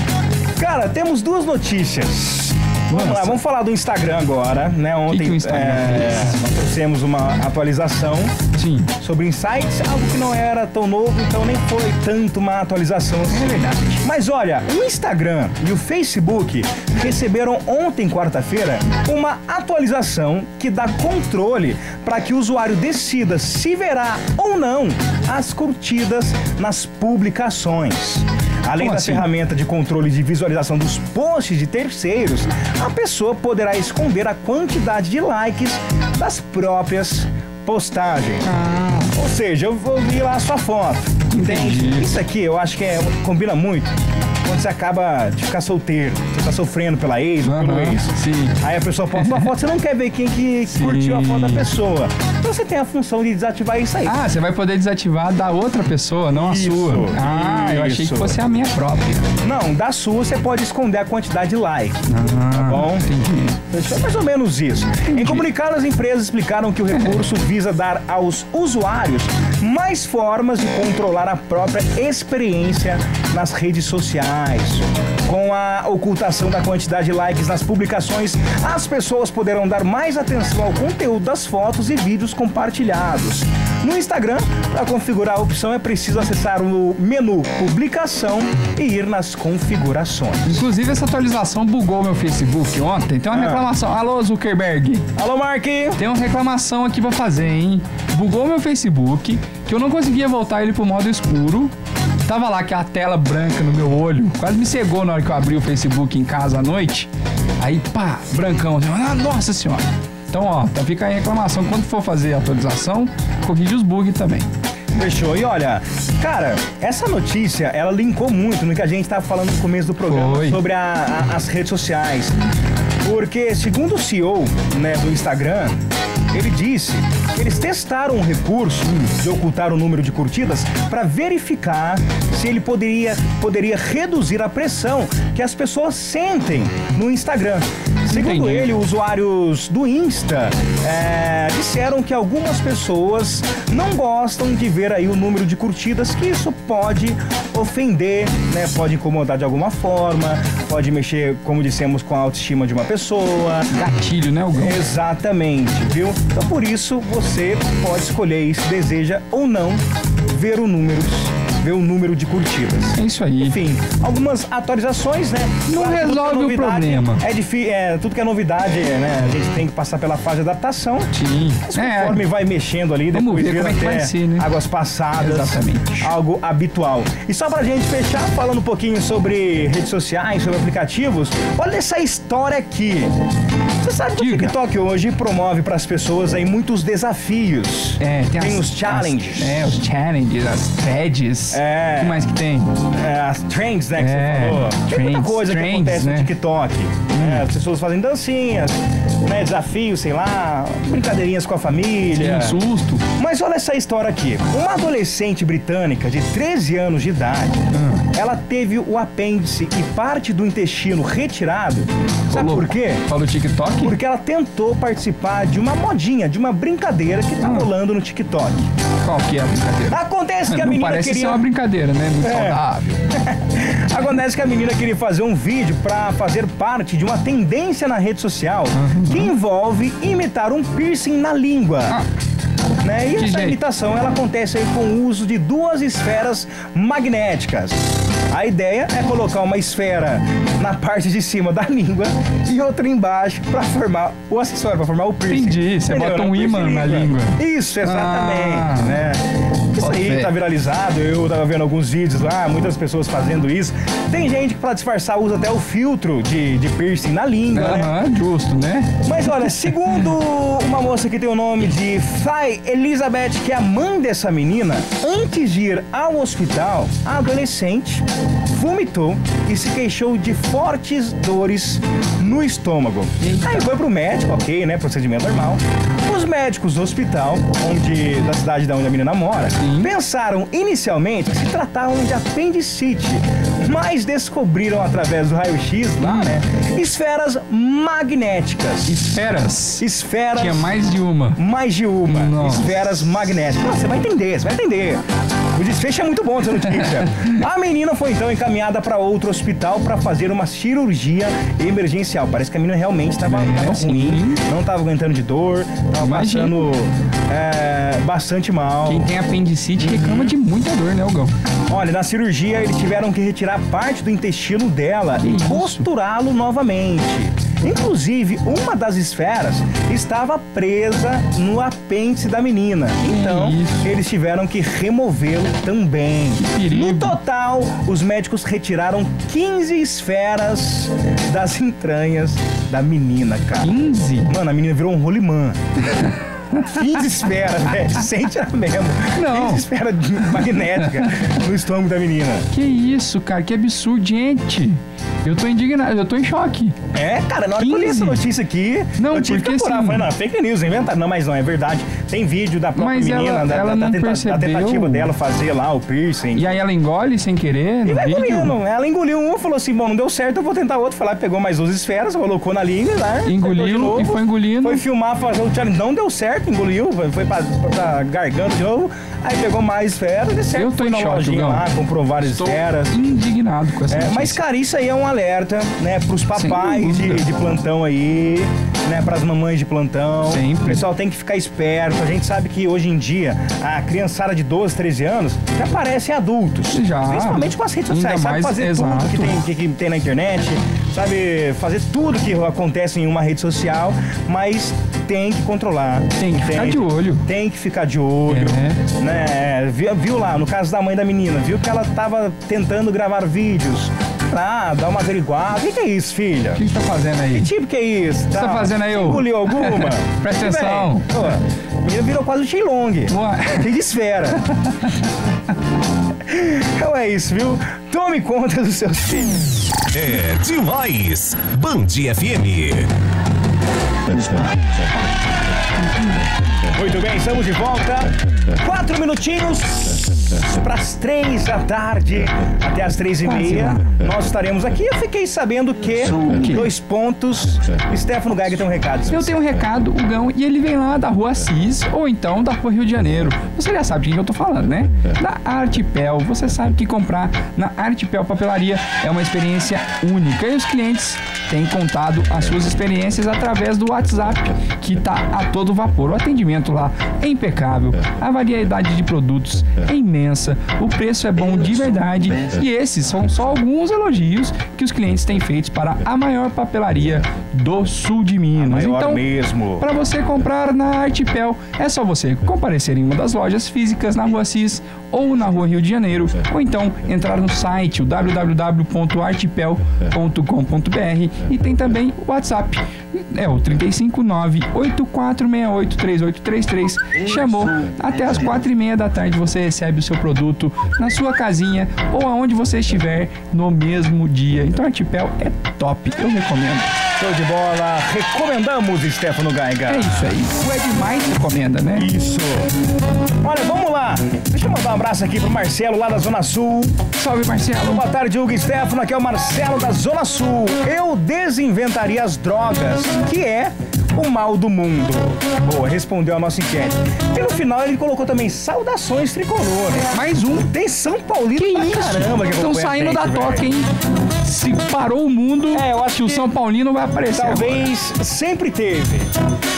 Cara, temos duas notícias. Vamos lá, vamos falar do Instagram agora, né? Ontem que o Instagram é, nós trouxemos uma atualização Sim. sobre insights, algo que não era tão novo, então nem foi tanto uma atualização assim. É verdade. Mas olha, o Instagram e o Facebook receberam ontem, quarta-feira, uma atualização que dá controle para que o usuário decida se verá ou não as curtidas nas publicações. Além Como da assim? ferramenta de controle de visualização dos posts de terceiros, a pessoa poderá esconder a quantidade de likes das próprias postagens. Ah, Ou seja, eu vou ver lá a sua foto. Entende? Entendi. Isso aqui eu acho que é, combina muito quando você acaba de ficar solteiro. Você tá sofrendo pela ex ou pelo ex. sim. Aí a pessoa posta uma foto, você não quer ver quem que curtiu a foto da pessoa. Você tem a função de desativar isso aí. Ah, você vai poder desativar da outra pessoa, não Isso, a sua. Ah, eu achei isso. que fosse a minha própria. Não, da sua você pode esconder a quantidade de like. Ah, Tá bom? Entendi. Fechou? Mais ou menos isso. Em comunicado, as empresas explicaram que o recurso visa dar aos usuários mais formas de controlar a própria experiência nas redes sociais. Com a ocultação da quantidade de likes nas publicações, as pessoas poderão dar mais atenção ao conteúdo das fotos e vídeos compartilhados. No Instagram, para configurar a opção é preciso acessar o menu Publicação e ir nas configurações. Inclusive, essa atualização bugou meu Facebook ontem. Tem uma Ah. reclamação. Alô, Zuckerberg. Alô, Mark! Tem uma reclamação aqui pra fazer, hein? Bugou meu Facebook, que eu não conseguia voltar ele pro modo escuro. Tava lá que a tela branca no meu olho quase me cegou na hora que eu abri o Facebook em casa à noite. Aí, pá, brancão. Ah, nossa senhora. Então, ó, tá, fica aí a reclamação. Quando for fazer a atualização, corrige os bugs também. Fechou. E olha, cara, essa notícia, ela linkou muito no que a gente tava falando no começo do programa Foi. sobre a- a- as redes sociais. Porque, segundo o CEO né, do Instagram, ele disse que eles testaram um recurso de ocultar o número de curtidas para verificar se ele poderia, poderia reduzir a pressão que as pessoas sentem no Instagram. Segundo ele, usuários do Insta é, disseram que algumas pessoas não gostam de ver aí o número de curtidas, que isso pode ofender, né? Pode incomodar de alguma forma, pode mexer, como dissemos, com a autoestima de uma pessoa. Gatilho, né, Hugo? Exatamente, viu? Então por isso você pode escolher se deseja ou não ver o número, ver o número de curtidas. É isso aí. Enfim, algumas atualizações, né? Não Claro é resolve o problema. É difícil, é, tudo que é novidade, né? A gente tem que passar pela fase de adaptação. Sim. Mas conforme vai mexendo ali, Vamos depois ver vira como é até vai ser, né? águas passadas. Exatamente. Algo habitual. E só pra gente fechar, falando um pouquinho sobre redes sociais, sobre aplicativos, olha essa história aqui. Sabe que o. TikTok hoje promove para as pessoas aí muitos desafios. É, tem, Tem as- os challenges. as- é, os challenges, as threads. É. O que mais que tem? É, as trends, né, que É, você falou. Tem muita trends, coisa que trends, acontece né? no TikTok. É, as pessoas fazem dancinhas, né, desafios, sei lá, brincadeirinhas com a família. Tem um susto. Mas olha essa história aqui. Uma adolescente britânica de 13 anos de idade, Ah. Ela teve o apêndice e parte do intestino retirado. Sabe por quê? Fala o TikTok? Porque ela tentou participar de uma modinha, de uma brincadeira que tá Ah. rolando no TikTok. Qual que é a brincadeira? Acontece que a Não menina parece queria... ser uma brincadeira, né? Muito É. saudável. <laughs> Acontece que a menina queria fazer um vídeo pra fazer parte de uma tendência na rede social que envolve imitar um piercing na língua. Ah. Né? E Que essa jeito. imitação ela acontece aí com o uso de duas esferas magnéticas. A ideia é colocar uma esfera na parte de cima da língua e outra embaixo para formar o acessório, para formar o piercing. Entendi, você Entendeu? bota um ímã na língua. Isso, exatamente, Ah. né? Isso Bota aí tá viralizado, eu tava vendo alguns vídeos lá, muitas pessoas fazendo isso. Tem gente que pra disfarçar usa até o filtro de, de piercing na língua, né? Aham, justo, né? Mas olha, segundo uma moça que tem o nome de Fai Elizabeth, que é a mãe dessa menina, antes de ir ao hospital, a adolescente vomitou e se queixou de fortes dores no estômago. Aí foi pro médico, ok, né? Procedimento normal. Os médicos do hospital, onde, da cidade da onde a menina mora. Pensaram inicialmente que se tratavam de apendicite, mas descobriram através do raio-x lá, né? Esferas magnéticas. Esferas. Esferas. Tinha mais de uma. mais de uma. Nossa. Esferas magnéticas. Você vai entender, você vai entender. O desfecho é muito bom dessa notícia. A menina foi então encaminhada para outro hospital para fazer uma cirurgia emergencial. Parece que a menina realmente estava É, ruim, não estava aguentando de dor, estava passando é, bastante mal. Quem tem apendicite reclama de muita dor, né, Algão? Olha, na cirurgia eles tiveram que retirar parte do intestino dela e isso? costurá-lo novamente. Inclusive, uma das esferas estava presa no apêndice da menina. Então, isso? eles tiveram que removê-lo também. No total, os médicos retiraram 15 esferas das entranhas da menina, cara. 15? Mano, a menina virou um rolimã. 15 esferas, <laughs> velho. Sente mesmo. Não. 15 esferas de- magnética no estômago da menina. Que isso, cara? Que absurdo, gente. Eu tô indignado, eu tô em choque. É, cara, na hora que eu li 15? essa notícia aqui, Não, eu tive que porque apurar. assim- Falei, não, fake news, inventaram. Não, mas não, é verdade. Tem vídeo da própria menina, ela- da, ela da- tenta- da tentativa dela fazer lá o piercing. E aí ela engole sem querer E no vai vídeo? engolindo. Ela engoliu um, falou assim: bom, não deu certo, eu vou tentar outro. Foi lá, pegou mais duas esferas, colocou na língua, lá, Engoliu tentou de novo, e foi engolindo. Foi filmar, fazer o challenge. Não deu certo, engoliu, foi, pra, pra garganta de novo. Aí pegou mais esferas, deu certo. Eu tô em choque, lá, comprou várias Estou esferas. indignado com essa É, notícia. mas, cara, isso aí é um alerta, né, pros papais de, de plantão aí, né, pras mamães de plantão. Sempre. O pessoal tem que ficar esperto. A gente sabe que hoje em dia a criançada de 12, 13 anos já parecem adultos. Já. Principalmente com as redes sociais. Sabe mais- fazer exato. tudo que tem, que, que tem na internet, sabe fazer tudo que acontece em uma rede social, mas tem que controlar. Tem que ficar de olho. Tem que ficar de olho. É. Né? Viu, viu lá, no caso da mãe da menina, viu que ela tava tentando gravar vídeos. Ah, dá uma averiguada. O que, que é isso, filha? O que que tá fazendo aí? Que tipo que é isso? tá fazendo aí, ô? Engoliu alguma? <laughs> Presta atenção. pô, a menina virou quase o Shenlong. Ué. Cheio de esfera. <laughs> então é isso, viu? Tome conta dos seus filhos. É demais. Band FM. Muito bem, estamos de volta. Quatro minutinhos para as três da tarde até as três e meia. Nós estaremos aqui. Eu fiquei sabendo que dois pontos. Stefano Geiger tem um recado. Eu tenho um recado, o Gão, e ele vem lá da rua Assis, ou então da rua Rio de Janeiro. Você já sabe de quem eu tô falando, né? Da Artipel. Você sabe que comprar na Artipel Papelaria é uma experiência única. E os clientes têm contado as suas experiências através do WhatsApp, que tá a todo vapor. O atendimento lá é impecável, a variedade de produtos é imensa, o preço é bom de verdade. E esses são só alguns elogios que os clientes têm feito para a maior papelaria do sul de Minas. Maior então, mesmo. para você comprar na Artipel, é só você comparecer em uma das lojas físicas na Rua Cis ou na Rua Rio de Janeiro, ou então entrar no site www.artipel.com.br e tem também o WhatsApp É o 359-8468-3833. Chamou. Até as quatro e meia da tarde você recebe o seu produto na sua casinha ou aonde você estiver no mesmo dia. Então a Tipel é top. Eu recomendo. Show de bola. Recomendamos, Stefano Gaiga. É isso aí. O é demais recomenda, né? Isso. Olha, vamos lá. Deixa eu mandar um abraço aqui pro Marcelo, lá da Zona Sul. Salve, Marcelo. Boa tarde, Hugo e Stefano. Aqui é o Marcelo da Zona Sul. Eu desinventaria as drogas, que é o mal do mundo. Boa, respondeu a nossa enquete. E no final ele colocou também saudações tricolor. Mais um. Tem São Paulino Que pra isso? caramba que Estão saindo da toca, hein? Se parou o mundo, É, eu acho que o São Paulino vai aparecer agora. Talvez sempre teve.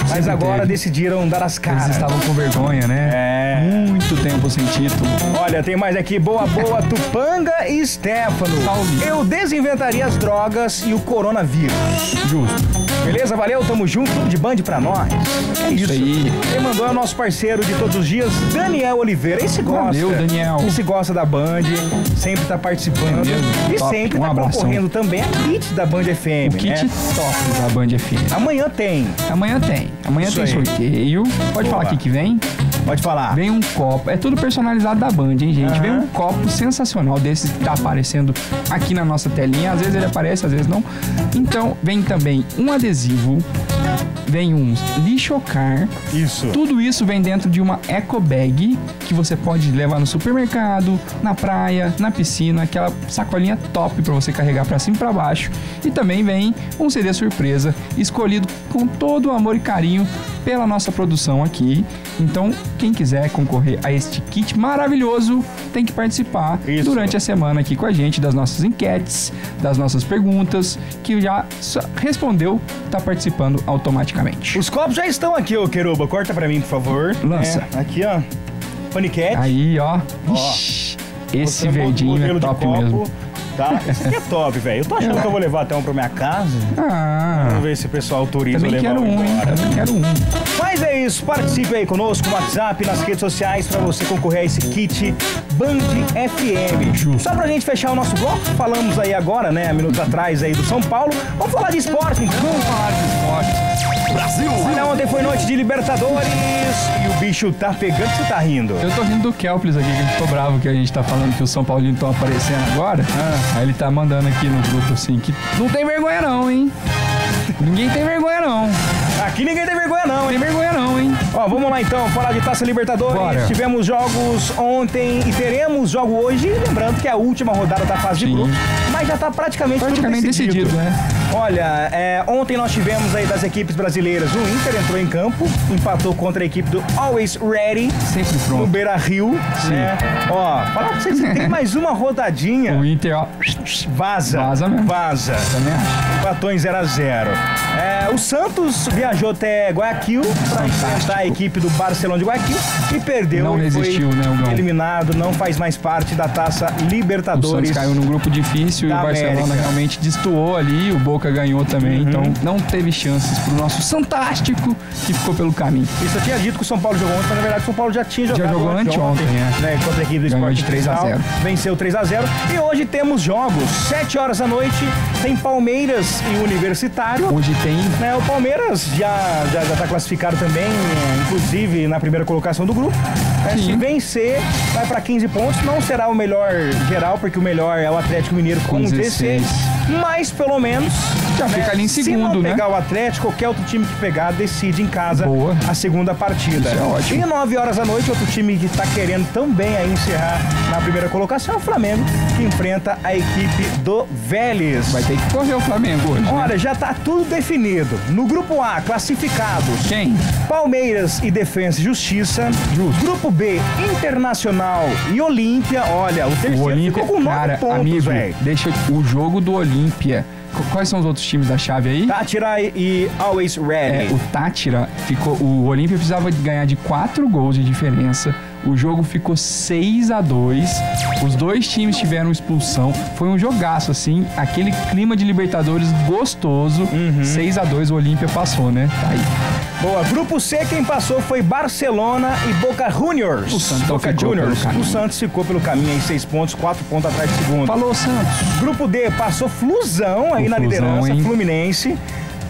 Mas Sempre agora teve. decidiram dar as Eles caras. estavam com vergonha, né? É. Muito tempo sem título. Olha, tem mais aqui. Boa, boa, <laughs> Tupanga e Stefano. Salve. Eu desinventaria as drogas e o coronavírus. Justo. Beleza? Valeu, tamo junto. Tudo de band pra nós. É isso. aí. Quem mandou é o nosso parceiro de todos os dias, Daniel Oliveira. Esse gosta. Valeu, Daniel. Esse gosta da Band, sempre tá participando. É? E Top. sempre Um tá abração. concorrendo também a kit da Band FM. O kit né? top da Band FM. Amanhã tem. Amanhã tem. Amanhã Isso tem aí. sorteio. Pode Boa. falar aqui que vem? Pode falar. Vem um copo. É tudo personalizado da Band, hein, gente? Aham. Vem um copo sensacional desse que tá aparecendo aqui na nossa telinha. Às vezes ele aparece, às vezes não. Então, vem também um adesivo. Vem um lixocar. Isso. Tudo isso vem dentro de uma eco bag que você pode levar no supermercado, na praia, na piscina, aquela sacolinha top para você carregar para cima e para baixo. E também vem um CD surpresa escolhido com todo o amor e carinho pela nossa produção aqui. Então, quem quiser concorrer a este kit maravilhoso, tem que participar Isso. durante a semana aqui com a gente das nossas enquetes, das nossas perguntas, que já respondeu, tá participando automaticamente. Os copos já estão aqui, ô Queruba. Corta pra mim, por favor. Lança. É, aqui, ó. Paniquete. Aí, ó. Ixi, esse verdinho é top mesmo. Tá? Esse aqui é top, velho. Eu tô achando que eu vou levar até um pra minha casa. Ah, Vamos ver se o pessoal autoriza também eu levar quero um, hein? embora. Também quero um. Mas é isso, participe aí conosco no WhatsApp, nas redes sociais, pra você concorrer a esse kit Band FM. Justo. Só pra gente fechar o nosso bloco, falamos aí agora, né, minutos atrás aí do São Paulo. Vamos falar de esporte, então. Vamos falar de esporte. Brasil! Olha, ontem foi noite de Libertadores e o bicho tá pegando, você tá rindo. Eu tô rindo do Kelplis aqui, que ele ficou bravo que a gente tá falando que os São Paulino estão aparecendo agora. Aí ele tá mandando aqui no grupo assim que não tem vergonha não, hein? Ninguém tem vergonha não. Aqui ninguém tem vergonha não, Não hein? tem vergonha não, hein? Ó, vamos lá então, falar de Taça Libertadores. Bora. Tivemos jogos ontem e teremos jogo hoje. Lembrando que é a última rodada da fase de Sim. grupos, mas já tá praticamente, Praticamente tudo decidido. decidido, né? Olha, é, ontem nós tivemos aí das equipes brasileiras. O Inter entrou em campo, empatou contra a equipe do Always Ready Sempre no pronto. Beira Rio. Né? Ó, falar pra vocês que tem <laughs> mais uma rodadinha. O Inter, ó, Vaza. Vaza mesmo. Vaza. também acho. Empatou em 0 a 0 É, o Santos viajou até Guayaquil para enfrentar a equipe do Barcelona de Guayaquil e perdeu. Não e resistiu, foi né, Hugão? Eliminado, não faz mais parte da Taça O Santos Libertadores. caiu num grupo difícil e o Barcelona América. Realmente destoou ali, o Boca ganhou também, então não teve chances pro nosso Fantástico que ficou pelo caminho. Isso eu tinha dito que o São Paulo jogou ontem, mas na verdade o São Paulo já tinha jogado jogou anteontem, é. né, contra a equipe do Ganhou Sport de 3 a 0. Venceu 3 a 0 E hoje temos jogos. 7 horas da noite tem Palmeiras e Universitário. Hoje tem Né, o Palmeiras já já está classificado também, é, inclusive na primeira colocação do grupo. É, se vencer, vai para 15 pontos. Não será o melhor geral, porque o melhor é o Atlético Mineiro com Com 16. 16. Mas pelo menos Já fica ali em se segundo, não né? pegar o Atlético, qualquer outro time que pegar decide em casa Boa. a segunda partida. Isso é ótimo. E 9 horas da noite, outro time que está querendo também aí encerrar na primeira colocação é o Flamengo, que enfrenta a equipe do Vélez. vai ter que correr o Flamengo hoje. né? Olha, já tá tudo definido. No grupo A, classificados. Quem? Palmeiras e Defensa e Justiça. Grupo B, Internacional e Olímpia. Olha, o terceiro O Olímpia, ficou com nove cara, pontos, amigo, velho. deixa o jogo do Olímpia. Qu- Quais são os outros times da chave aí? Tátira e, Always É, Ready. o Tátira ficou. O Olímpia precisava ganhar de 4 gols de diferença. O jogo ficou 6 a 2 Os dois times tiveram expulsão. Foi um jogaço, assim. Aquele clima de Libertadores gostoso. Uhum. 6 a 2 o Olímpia passou, né? Tá aí. Boa. Grupo C, quem passou foi Barcelona e Boca Juniors. O Santos Boca Juniors. O Santos ficou pelo caminho aí, seis pontos, quatro pontos atrás de segundo. Falou, Santos. Grupo D passou Flusão aí O na Flusão, liderança, hein? Fluminense.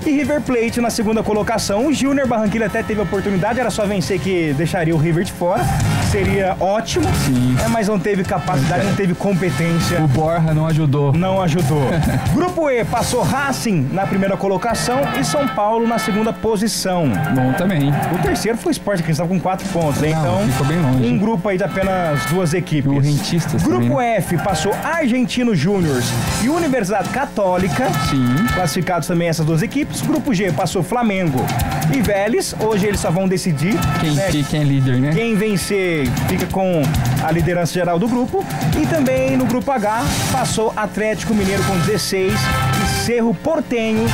E River Plate na segunda colocação. O Júnior Barranquilla até teve a oportunidade, era só vencer que deixaria o River de fora. Seria ótimo, Sim. é, mas não teve capacidade, não teve competência. O Borja não ajudou. Não ajudou. <laughs> Grupo E passou Racing na primeira colocação e São Paulo na segunda posição. Bom também. O terceiro foi o Sport, que estava com quatro pontos, hein? Não, Então, ficou bem longe. um grupo aí de apenas duas equipes. E o Rentistas Grupo também, né? F passou Argentino Júnior e Universidade Católica. Sim. Classificados também essas duas equipes. Grupo G passou Flamengo e Vélez. Hoje eles só vão decidir Quem, né, quem, quem é líder, né? quem vencer fica com a liderança geral do grupo. E também no grupo H passou Atlético Mineiro com 16 e Cerro Portenho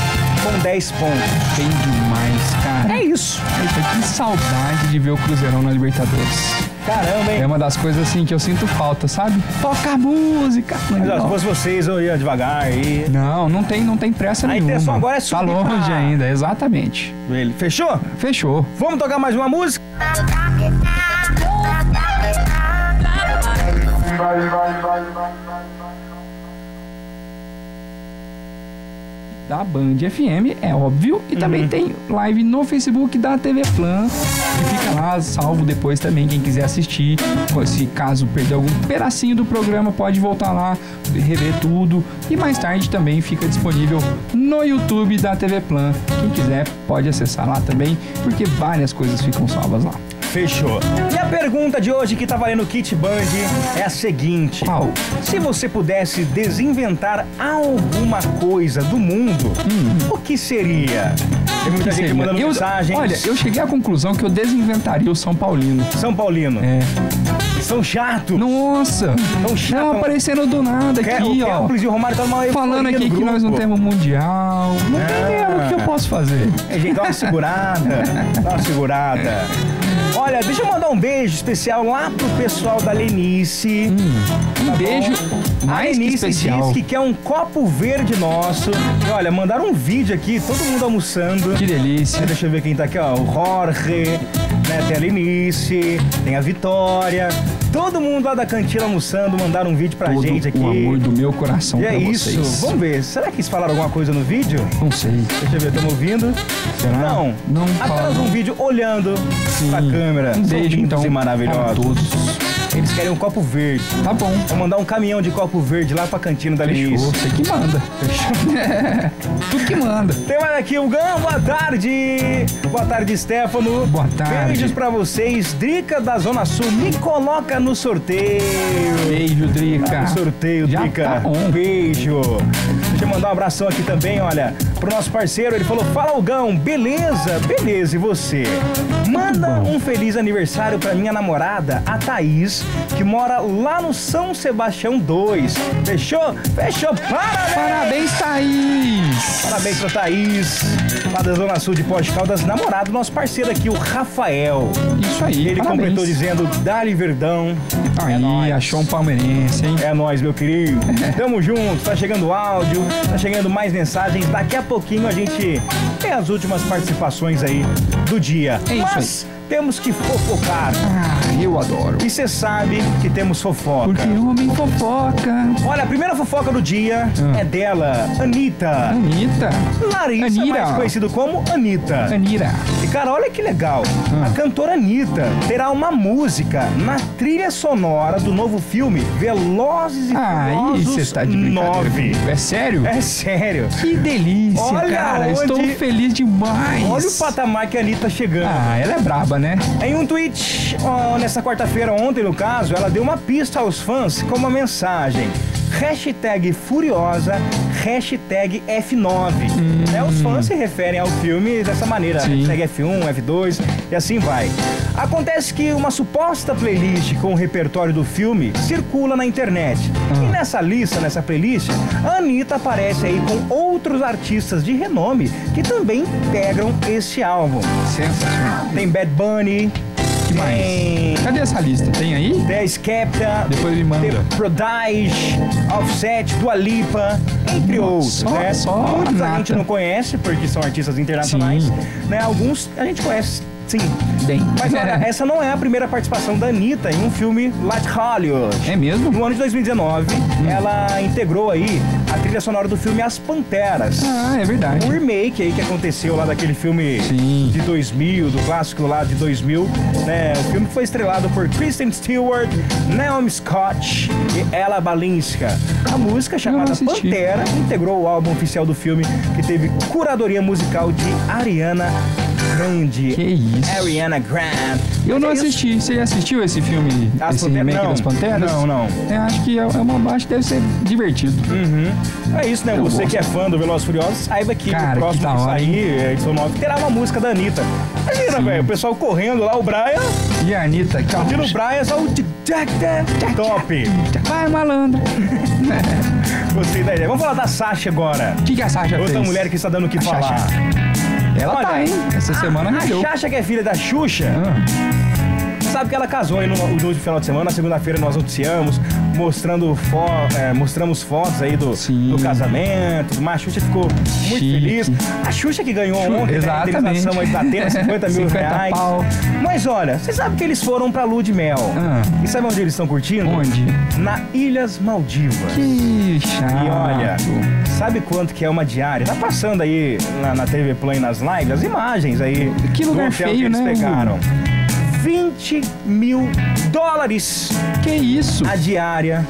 com 10 pontos. Bem demais, cara. É isso. Eita, que saudade de ver o Cruzeirão na Libertadores. Caramba, hein? É uma das coisas assim que eu sinto falta, sabe? Toca a música. Mas, ó, se fosse vocês, eu ia devagar e. não, não tem, não tem pressa A nenhuma. intenção agora é Tá subir longe pra- ainda, exatamente. Ele. Fechou? Fechou. Vamos tocar mais uma música? Da Band FM, é óbvio. E também Uhum. tem live no Facebook da TV Plan, que fica lá salvo depois também, quem quiser assistir. Se caso perder algum pedacinho do programa, pode voltar lá, rever tudo. E mais tarde também fica disponível no YouTube da TV Plan. Quem quiser pode acessar lá também, porque várias coisas ficam salvas lá. Fechou. E a pergunta de hoje que tá valendo o Kit Band é a seguinte: Qual? Se você pudesse desinventar alguma coisa do mundo, o que seria? Tem muita Hum. Que gente seria? mandando Eu- mensagens. Olha, eu cheguei à conclusão que eu desinventaria o São Paulino. São Paulino. É. São chatos. Nossa! Tão chato. Não aparecendo do nada aqui, o ó. Kemples e o Romário estão numa Falando aqui que nós não temos mundial. Não tem Ah. mesmo, o que eu posso fazer? É, gente, dá uma segurada. dá uma segurada. Olha, deixa eu mandar um beijo especial lá pro pessoal da Lenice. Um Tá beijo A mais que Lenice especial. diz que quer um copo verde nosso. E olha, mandaram um vídeo aqui, todo mundo almoçando. Que delícia. Deixa eu ver quem tá aqui, ó. O Jorge, né? Tem a Lenice, tem a Vitória. Todo mundo lá da cantina almoçando, mandaram um vídeo pra Todo gente aqui. o amor do meu coração e é isso. vocês. Vamos ver. Será que eles falaram alguma coisa no vídeo? Não sei. Deixa eu ver, estamos ouvindo. Será? Não, Não apenas um vídeo olhando Sim. pra câmera. Um beijo, então, e maravilhosos. para todos. Eles querem um copo verde. Tá bom. Vou mandar um caminhão de copo verde lá pra cantina da Fechou. Lenice. Você que manda. <laughs> tu que manda. Tem mais aqui o Gão, boa tarde. Boa tarde, Stefano. Boa tarde. Beijos pra vocês. Drica da Zona Sul, me coloca no sorteio. Beijo, Drica. No sorteio, Já Drica. tá. Beijo. Deixa eu mandar um abração aqui também, olha, pro nosso parceiro. Ele falou: Fala, Gão, beleza? Beleza, e você? Manda um feliz aniversário pra minha namorada, a Thaís, que mora lá no São Sebastião 2. Fechou? Fechou. Parabéns! Parabéns, Thaís. Parabéns pra Thaís, lá da Zona Sul de Pós Caldas, namorado do nosso parceiro aqui, o Rafael. Isso aí, Ele parabéns. completou dizendo, Dali Verdão. Aí, é nóis. achou um palmeirense, hein? É nóis, meu querido. <laughs> Tamo junto, tá chegando áudio, tá chegando mais mensagens. Daqui a pouquinho a gente tem as últimas participações aí do dia. É isso Mas temos que fofocar. Ah, eu adoro. E você sabe que temos fofoca. Porque homem fofoca. Olha, a primeira fofoca do dia Ah. é dela, Anitta. Anitta. Larissa, Anira. mais conhecido como Anitta. Anira. E cara, olha que legal. Ah. A cantora Anitta terá uma música na trilha sonora do novo filme Velozes e Ah, Furiosos você tá de brincadeira 9. comigo. É sério? É sério. Que delícia, Olha cara. onde- Estou feliz demais. Olha o patamar que a Anitta tá chegando. Ah, ela é braba, né? Em um tweet, ó, nessa quarta-feira, ontem no caso, ela deu uma pista aos fãs com uma mensagem. Hashtag Furiosa, hashtag F9. Né, os fãs se referem ao filme dessa maneira, Sim. hashtag F1, F2 e assim vai. Acontece que uma suposta playlist com o repertório do filme circula na internet. Ah. E nessa lista, nessa playlist, a Anitta aparece aí com outros artistas de renome que também integram esse álbum. Sensacional. Tem Bad Bunny, Que mais? tem Cadê essa lista? Tem aí? The Skepta, Depois me manda. The Prodigy, Offset, Dua Lipa, entre Nossa, outros, só- né? só Muitos a gente não conhece porque são artistas internacionais, Sim. né? Alguns a gente conhece Sim. Bem. Mas olha, <laughs> essa não é a primeira participação da Anitta em um filme like Hollywood. É mesmo? No ano de 2019, ela integrou aí a trilha sonora do filme As Panteras. Ah, é verdade. Um remake aí que aconteceu lá daquele filme Sim. de 2000, do clássico lá de 2000, né? O filme foi estrelado por Kristen Stewart, Naomi Scott e Ella Balinska. A música chamada. Pantera integrou o álbum oficial do filme que teve curadoria musical de Ariana Grande. Que isso. Ariana Grande. Eu não é isso. assisti. Você assistiu esse filme, As esse Panteras? remake Não. das Panteras? Não, não. É, acho que é é uma acho que deve ser divertido. É isso, né? Eu Você gosto. que é fã do Velozes Furiosos, saiba que Cara, o que próximo da que, hora, sair, a edição 9, terá uma música da Anitta. Imagina, velho, o pessoal correndo lá, o Brian, E a Anitta, calma. o Brian, só o top. Vai, malandro. <laughs> Gostei da ideia. Vamos falar da Sasha agora. O que, que a Sasha Outra fez? mulher que está dando o que A falar. Sasha. Ela Olha, tá, hein? Essa semana a, rendeu. a Sasha, que é filha da Xuxa, Ah, sabe que ela casou aí no, no último final de semana. Na segunda-feira nós noticiamos, mostrando fo é, mostramos fotos aí do, do casamento. tudo mais. A Xuxa ficou muito Chique. feliz. A Xuxa que ganhou Xu- ontem, né, a exatamente. indenização aí da Atena, 50 mil 50 reais. pau. Mas olha, você sabe que eles foram pra lua de mel. Ah. E sabe onde eles estão curtindo? onde? Na Ilhas Maldivas. Que chato. E olha, sabe quanto que é uma diária? Tá passando aí na, na TV Play, nas lives, as imagens aí Que do lugar feio, que eles né, pegaram. 20 mil dólares Que isso? a diária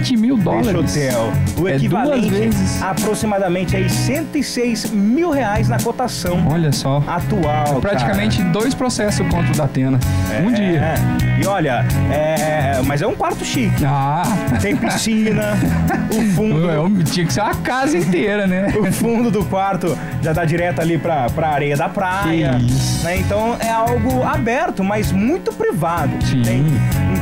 20 mil dólares. hotel. O É equivalente duas vezes. a aproximadamente aí 106 mil reais na cotação Olha só. atual. Praticamente dois processos contra o da Atena. cara. Um É, dia. E olha, é, mas é um quarto chique. Ah, Tem piscina, <laughs> o fundo. eu, tinha que ser uma casa inteira, né? O fundo do quarto já dá direto ali pra, pra areia da praia. Né? Então é algo aberto, mas muito privado. Sim. Tem-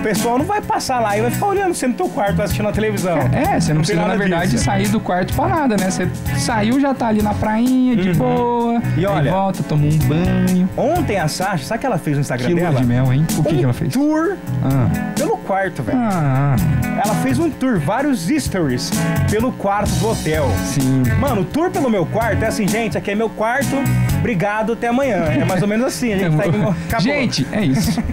pessoal não vai passar lá e vai ficar olhando você no teu quarto assistindo a televisão. É, você não, tem precisa, na verdade, disso. sair do quarto pra nada, né? Você saiu, já tá ali na prainha, de boa. Uhum. E aí olha- volta, toma um banho. Ontem a Sasha, sabe o que ela fez no Instagram Que dela? de mel, hein? O que, um que ela fez? tour Ah, pelo quarto, velho. ah, Ela fez um tour, vários stories pelo quarto do hotel. sim. Mano, o tour pelo meu quarto é assim, gente, aqui é meu quarto, obrigado, até amanhã. É mais ou menos assim, a gente <laughs> tá indo, acabou. Gente, é isso. <laughs>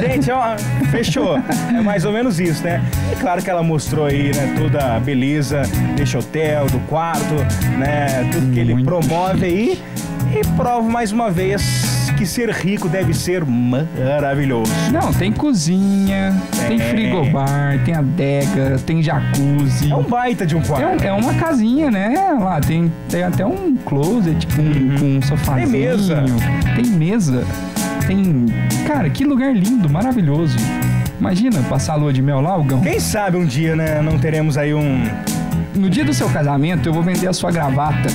Gente, ó, fechou. É mais ou menos isso, né? E claro que ela mostrou aí, né, toda a beleza deste hotel, do quarto, né, tudo que ele Muito promove aí. E prova mais uma vez que ser rico deve ser maravilhoso. Não, tem cozinha, tem É. frigobar, tem adega, tem jacuzzi. É um baita de um É, quarto. um- é uma casinha, né? Lá tem, tem até um closet com, com um sofazinho. Tem mesa. Tem mesa. Tem. Cara, que lugar lindo, maravilhoso. Imagina passar a lua de mel lá, Algão. Quem sabe um dia, né, não teremos aí um... No dia do seu casamento, eu vou vender a sua gravata.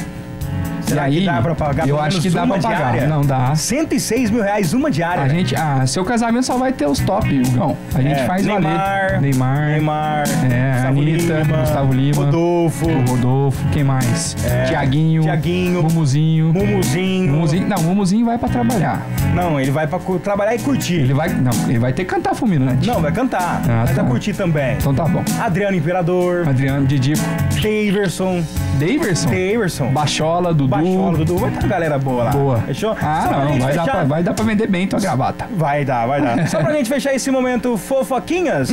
Será e que aí, dá pra pagar Eu acho que dá pra pagar. diária? Não dá. 106 mil reais uma diária. A gente, ah, seu casamento só vai ter os top, Hugão. A gente É, faz Neymar, valer. Neymar, Neymar, É, Gustavo Anitta, Lima, Gustavo Lima, Rodolfo, Rodolfo, quem mais? É, Tiaguinho, Tiaguinho, Mumuzinho. Mumuzinho. Mumuzinho. Não, Mumuzinho vai pra trabalhar. Não, ele vai pra trabalhar e curtir. Ele vai, não, ele vai ter que cantar fulminante. Não, vai cantar. Ah, tá. vai curtir também. Então tá bom. Adriano Imperador, Adriano, Didico, Daverson, Daverson, Daverson, Bachola, Dudu. Baixola, Dudu. Vai ter uma galera boa lá. Boa. Fechou? Ah, não, vai dar, fechar- pra, vai dar pra vender bem tua gravata. Vai dar, vai dar. <laughs> Só pra gente fechar esse momento fofoquinhas,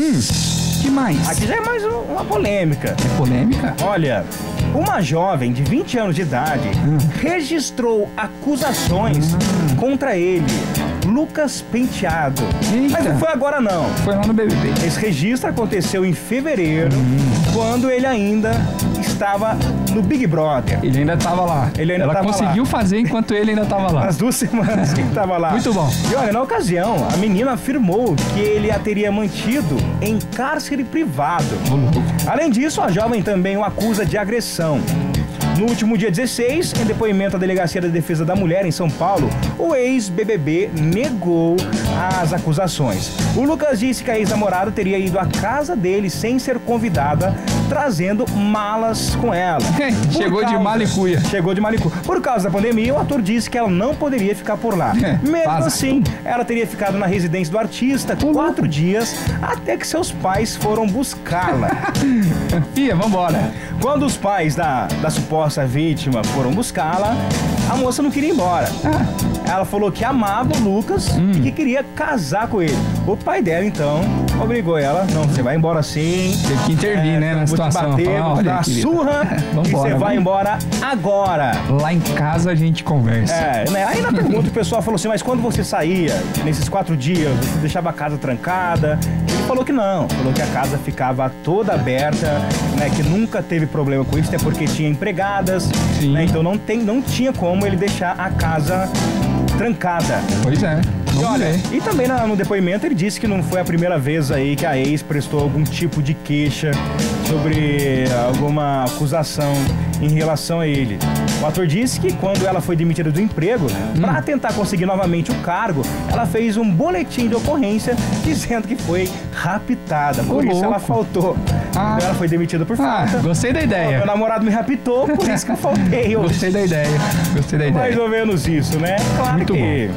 que mais? aqui já é mais um- uma polêmica. É polêmica? Olha, uma jovem de 20 anos de idade Hum. registrou acusações contra ele, Lucas Penteado. Eita. Mas não foi agora não. Foi lá no BBB. Esse registro aconteceu em fevereiro, quando ele ainda estava no Big Brother. Ele ainda tava lá. Ele ainda Ela conseguiu fazer enquanto ele ainda tava lá. As duas semanas que ele estava lá. Muito bom. E olha, na ocasião, a menina afirmou que ele a teria mantido em cárcere privado. Além disso, a jovem também o acusa de agressão. No último dia 16, em depoimento à Delegacia da Defesa da Mulher em São Paulo, o ex-BBB negou as acusações. O Lucas disse que a ex-namorada teria ido à casa dele sem ser convidada, trazendo malas com ela. <laughs> Chegou de mala e cuia. Chegou de malicu. Por causa da pandemia, o ator disse que ela não poderia ficar por lá. <laughs> É, Mesmo vaza. assim, ela teria ficado na residência do artista quatro dias até que seus pais foram buscá-la. <laughs> Fia, vambora. Quando os pais da, da suposta vítima foram buscá-la, a moça não queria ir embora. Ah, Ela falou que amava o Lucas Hum. e que queria casar com ele. O pai dela, então, obrigou ela. Não, você vai embora sim. Teve que intervir, né, na vou situação. Te bater, Falar, vou te querida, surra <laughs> e você vai embora agora. Lá em casa a gente conversa. É, né? Aí na pergunta o pessoal falou assim, mas quando você saía, nesses quatro dias, você deixava a casa trancada? Falou que não, falou que a casa ficava toda aberta, né? Que nunca teve problema com isso, até porque tinha empregadas, né? Então não, tem, não tinha como ele deixar a casa trancada. Pois é. E olha, ver. e também no depoimento ele disse que não foi a primeira vez aí que a ex prestou algum tipo de queixa sobre alguma acusação em relação a ele. O ator disse que quando ela foi demitida do emprego, Hum. para tentar conseguir novamente o cargo, ela fez um boletim de ocorrência dizendo que foi raptada. Por Ô, isso ela louco. faltou. Ah. Ela foi demitida por Ah, falta. gostei da ideia. Meu namorado me raptou, por isso que eu faltei. hoje. <laughs> Gostei da ideia. Gostei da Mais ideia. ou menos isso, né? Claro Muito que.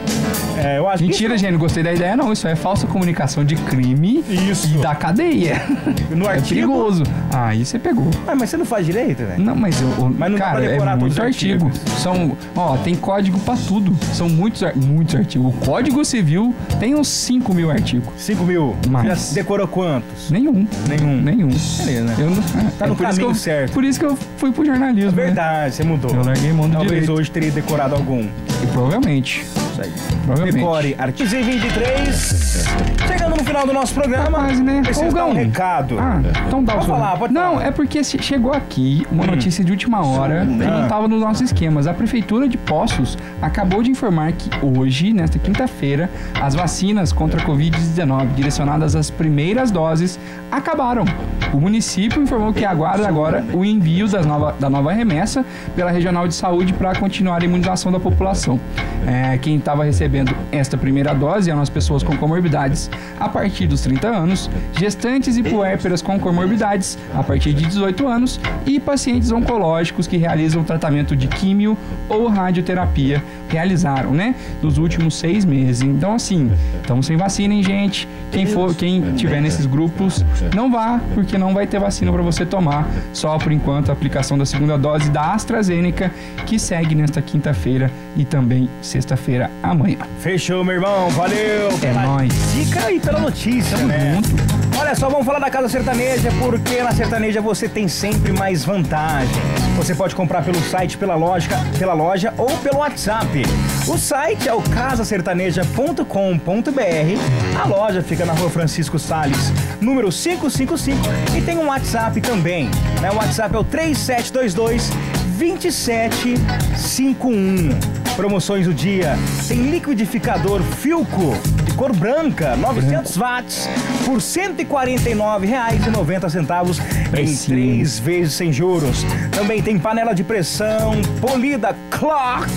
É, eu acho que Mentira, gente, não gostei da ideia, não. Isso é falsa comunicação de crime Isso. e da cadeia. <laughs> No É artigo. perigoso. Ah, aí você pegou. Ah, mas você não faz direito, velho? Não, mas eu, Mas não dá cara, pra é decorar todos muito os artigo. São, ó, tem código pra tudo. São muitos, muitos artigos. O Código Civil tem uns 5 mil artigos. 5 mil. Mais. Já decorou quantos? Nenhum. Nenhum. Nenhum. Beleza. Eu não, Tá é no caminho eu- certo. Por isso que eu fui pro jornalismo. né? Verdade, você mudou. Eu larguei mão do Talvez direito. hoje teria decorado algum. E provavelmente. Isso aí. Decore Artigos 23. Chegando no final do nosso programa, Rapaz, né? preciso dar um recado. Ah, então dá o Pode seu- falar, pode Não, falar. Hum. é porque chegou aqui uma notícia de última hora que não estava nos nossos esquemas. A Prefeitura de Poços acabou de informar que hoje, nesta quinta-feira, as vacinas contra a Covid-19 direcionadas às primeiras doses acabaram. O município informou que aguarda agora o envio das nova- da nova remessa pela Regional de Saúde para continuar a imunização da população. É, quem estava recebendo esta primeira dose eram as pessoas com comorbidades a partir dos 30 anos, gestantes e puérperas com comorbidades a partir de 18 anos e pacientes oncológicos que realizam tratamento de químio ou radioterapia realizaram, né, nos últimos seis meses. Então, assim, estamos sem vacina, hein, gente? Quem for, quem tiver nesses grupos, não vá, porque não vai ter vacina para você tomar. Só por enquanto a aplicação da segunda dose da AstraZeneca, que segue nesta quinta-feira e também sexta-feira amanhã. Fechou, meu irmão. Valeu. É nóis. Dica e pela notícia, né? junto. Olha só, vamos falar da Casa Sertaneja, porque na Sertaneja você tem sempre mais vantagem. Você pode comprar pelo site, pela loja, pela loja ou pelo WhatsApp. O site é o casasertaneja.com.br. A loja fica na rua Francisco Sales, número 555, e tem um WhatsApp também. Né? O WhatsApp é o 3722 2751. Promoções do dia. Tem liquidificador Filco cor branca, 900 watts, por R$ 149,90 em três vezes sem juros. Também tem panela de pressão polida Clock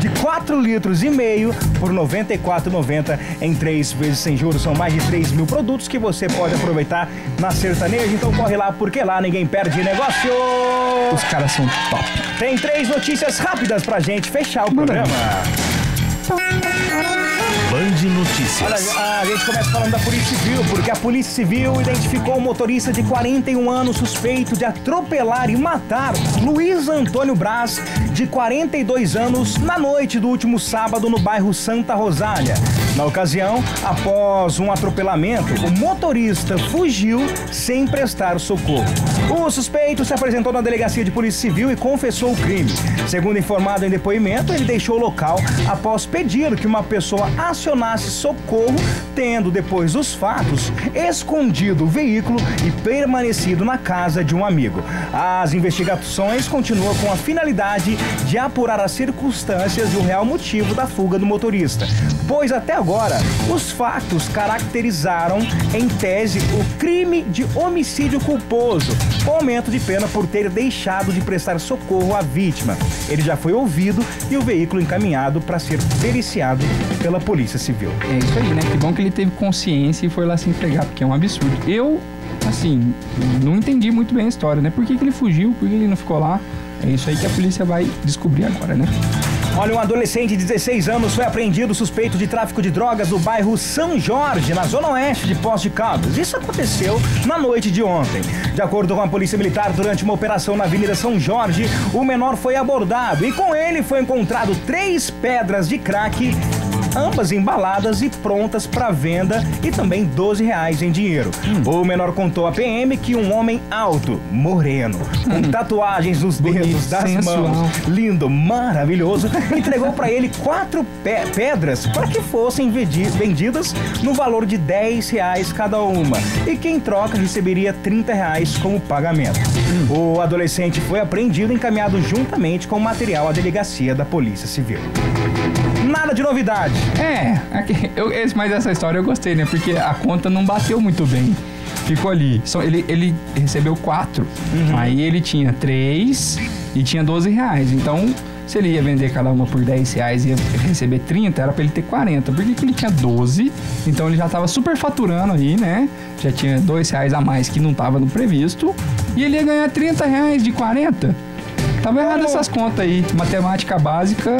de 4 litros e meio por R$ 94,90 em três vezes sem juros. São mais de 3 mil produtos que você pode aproveitar na sertaneja. Então corre lá, porque lá ninguém perde negócio. Os caras são top. Tem três notícias rápidas pra gente fechar o Manda programa. Band Notícias. Olha, a gente começa falando da Polícia Civil, porque a Polícia Civil identificou um motorista de 41 anos suspeito de atropelar e matar Luiz Antônio Braz, de 42 anos, na noite do último sábado no bairro Santa Rosália. Na ocasião, após um atropelamento, o motorista fugiu sem prestar socorro. O suspeito se apresentou na delegacia de Polícia Civil e confessou o crime. Segundo informado em depoimento, ele deixou o local após pedir que uma pessoa acionasse socorro, tendo, depois dos fatos, escondido o veículo e permanecido na casa de um amigo. As investigações continuam com a finalidade de apurar as circunstâncias e o real motivo da fuga do motorista, pois até agora os fatos caracterizaram, em tese, o crime de homicídio culposo, com aumento de pena por ter deixado de prestar socorro à vítima. Ele já foi ouvido e o veículo encaminhado para ser periciado pela Polícia Civil. É isso aí, né? Que bom que ele teve consciência e foi lá se entregar, porque é um absurdo. Eu, assim, não entendi muito bem a história, né? Por que, que ele fugiu? Por que ele não ficou lá? É isso aí que a polícia vai descobrir agora, né? Olha, um adolescente de 16 anos foi apreendido suspeito de tráfico de drogas no bairro São Jorge, na zona oeste de Poços de Caldas. Isso aconteceu na noite de ontem. De acordo com a Polícia Militar, durante uma operação na Avenida São Jorge, o menor foi abordado e com ele foi encontrado três pedras de crack ambas embaladas e prontas para venda e também 12 reais em dinheiro. O menor contou à PM que um homem alto, moreno, com tatuagens nos dedos Bonito, das sensual. mãos, lindo, maravilhoso, <laughs> entregou para ele quatro pe- pedras para que fossem vendi- vendidas no valor de 10 reais cada uma. E quem troca receberia 30 reais como pagamento. O adolescente foi apreendido e encaminhado juntamente com o material à delegacia da Polícia Civil. Nada de novidade. É, aqui- eu, esse- mas essa história eu gostei, né? Porque a conta não bateu muito bem. Ficou ali. Só, ele, ele recebeu quatro. Aí ele tinha três e tinha 12 reais. Então, se ele ia vender cada uma por 10 reais e ia receber 30, era pra ele ter 40. Por que, que ele tinha 12? Então ele já tava super faturando aí, né? Já tinha 2 reais a mais que não tava no previsto. E ele ia ganhar 30 reais de 40. Tava errado essas contas aí. Matemática básica,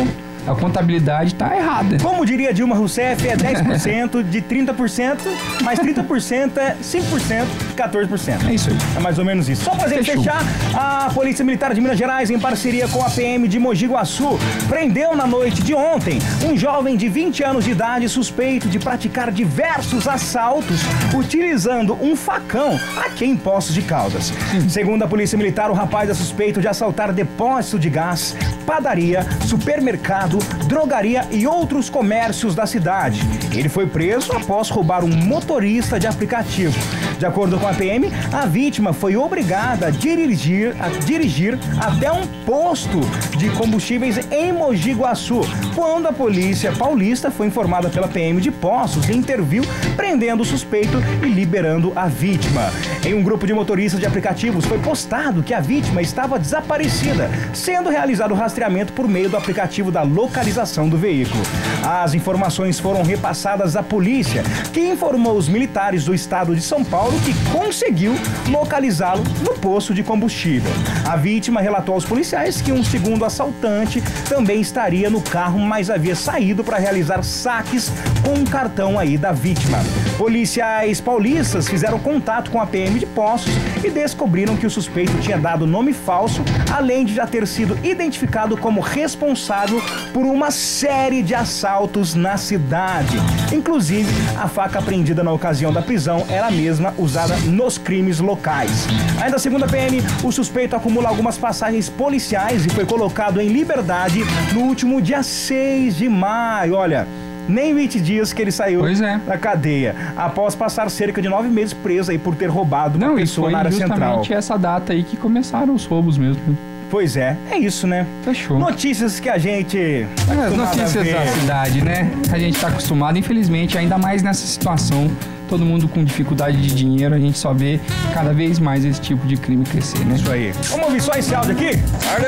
a contabilidade tá errada. Como diria Dilma Rousseff, é 10% de 30%, mais 30% é 5%, 14%. É isso aí. É mais ou menos isso. Só pra gente Fechou. fechar, a Polícia Militar de Minas Gerais, em parceria com a PM de Mogi Guaçu, prendeu na noite de ontem um jovem de 20 anos de idade suspeito de praticar diversos assaltos utilizando um facão aqui em Poços de Caldas. Segundo a Polícia Militar, o rapaz é suspeito de assaltar depósito de gás, padaria, supermercado, drogaria e outros comércios da cidade. Ele foi preso após roubar um motorista de aplicativo. De acordo com a PM, a vítima foi obrigada a dirigir, a dirigir até um posto de combustíveis em Mogi Guaçu, quando a polícia paulista foi informada pela PM de Poços e interviu, prendendo o suspeito e liberando a vítima. Em um grupo de motoristas de aplicativos foi postado que a vítima estava desaparecida, sendo realizado o rastreamento por meio do aplicativo da localização do veículo. As informações foram repassadas à polícia, que informou os militares do estado de São Paulo que conseguiu localizá-lo no posto de combustível. A vítima relatou aos policiais que um segundo assaltante também estaria no carro, mas havia saído para realizar saques com um cartão aí da vítima. Policiais paulistas fizeram contato com a PM de Poços e descobriram que o suspeito tinha dado nome falso, além de já ter sido identificado como responsável por uma série de assaltos na cidade. Inclusive, a faca apreendida na ocasião da prisão era a mesma usada nos crimes locais. Ainda segundo a PM, o suspeito acumula algumas passagens policiais e foi colocado em liberdade no último dia 6 de maio. Olha. Nem 20 dias que ele saiu é. da cadeia, após passar cerca de nove meses preso aí por ter roubado uma Não, pessoa na área justamente central. essa data aí que começaram os roubos mesmo. Pois é, é isso, né? Fechou. Notícias que a gente. É, as notícias da cidade, né? A gente tá acostumado, infelizmente, ainda mais nessa situação. Todo mundo com dificuldade de dinheiro, a gente só vê cada vez mais esse tipo de crime crescer, né? Isso aí. Vamos ouvir só esse áudio aqui?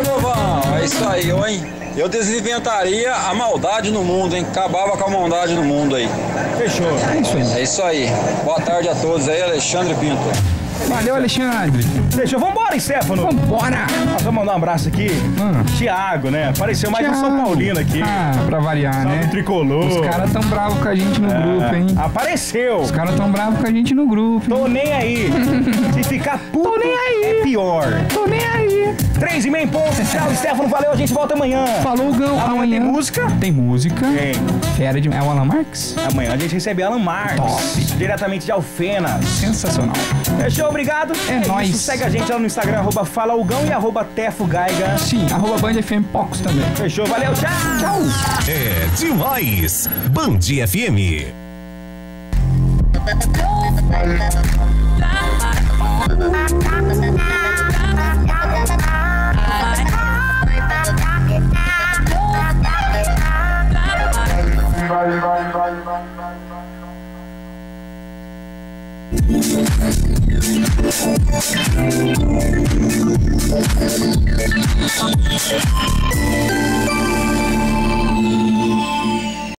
Bovão, é isso aí, hein? Eu desinventaria a maldade no mundo, hein? Acabava com a maldade no mundo aí. Fechou. É isso aí. É isso aí. Boa tarde a todos aí, Alexandre Pinto. Valeu, Alexandre. Fechou. Vambora, Stefano. Vambora! Nós vamos mandar um abraço aqui. Ah. Tiago, né? Apareceu mais um Tchau. São Paulino aqui. Ah, pra variar, Salve né? tricolor. Os caras tão bravos com a gente no grupo, hein? Apareceu. Os caras tão bravos com a gente no grupo. Tô nem aí. <laughs> Se ficar puto, Tô nem aí. é pior. Tô nem aí. Três e meia em ponto. Tchau, Stefano. Valeu. A gente volta amanhã. Falou, Gão. Amanhã Amanhã tem música? Tem música. Tem. Fera de... É o Alan Marques? Amanhã a gente recebe Alan Marques. Top. Diretamente de Alfenas. Sensacional. Fechou, obrigado. É nóis. Isso, segue a gente lá no Instagram, arroba falaugão e arroba tefogaiga. Sim, arroba Band FM Pocos também. Fechou, valeu, tchau. Tchau. É demais. Band FM. Thank you.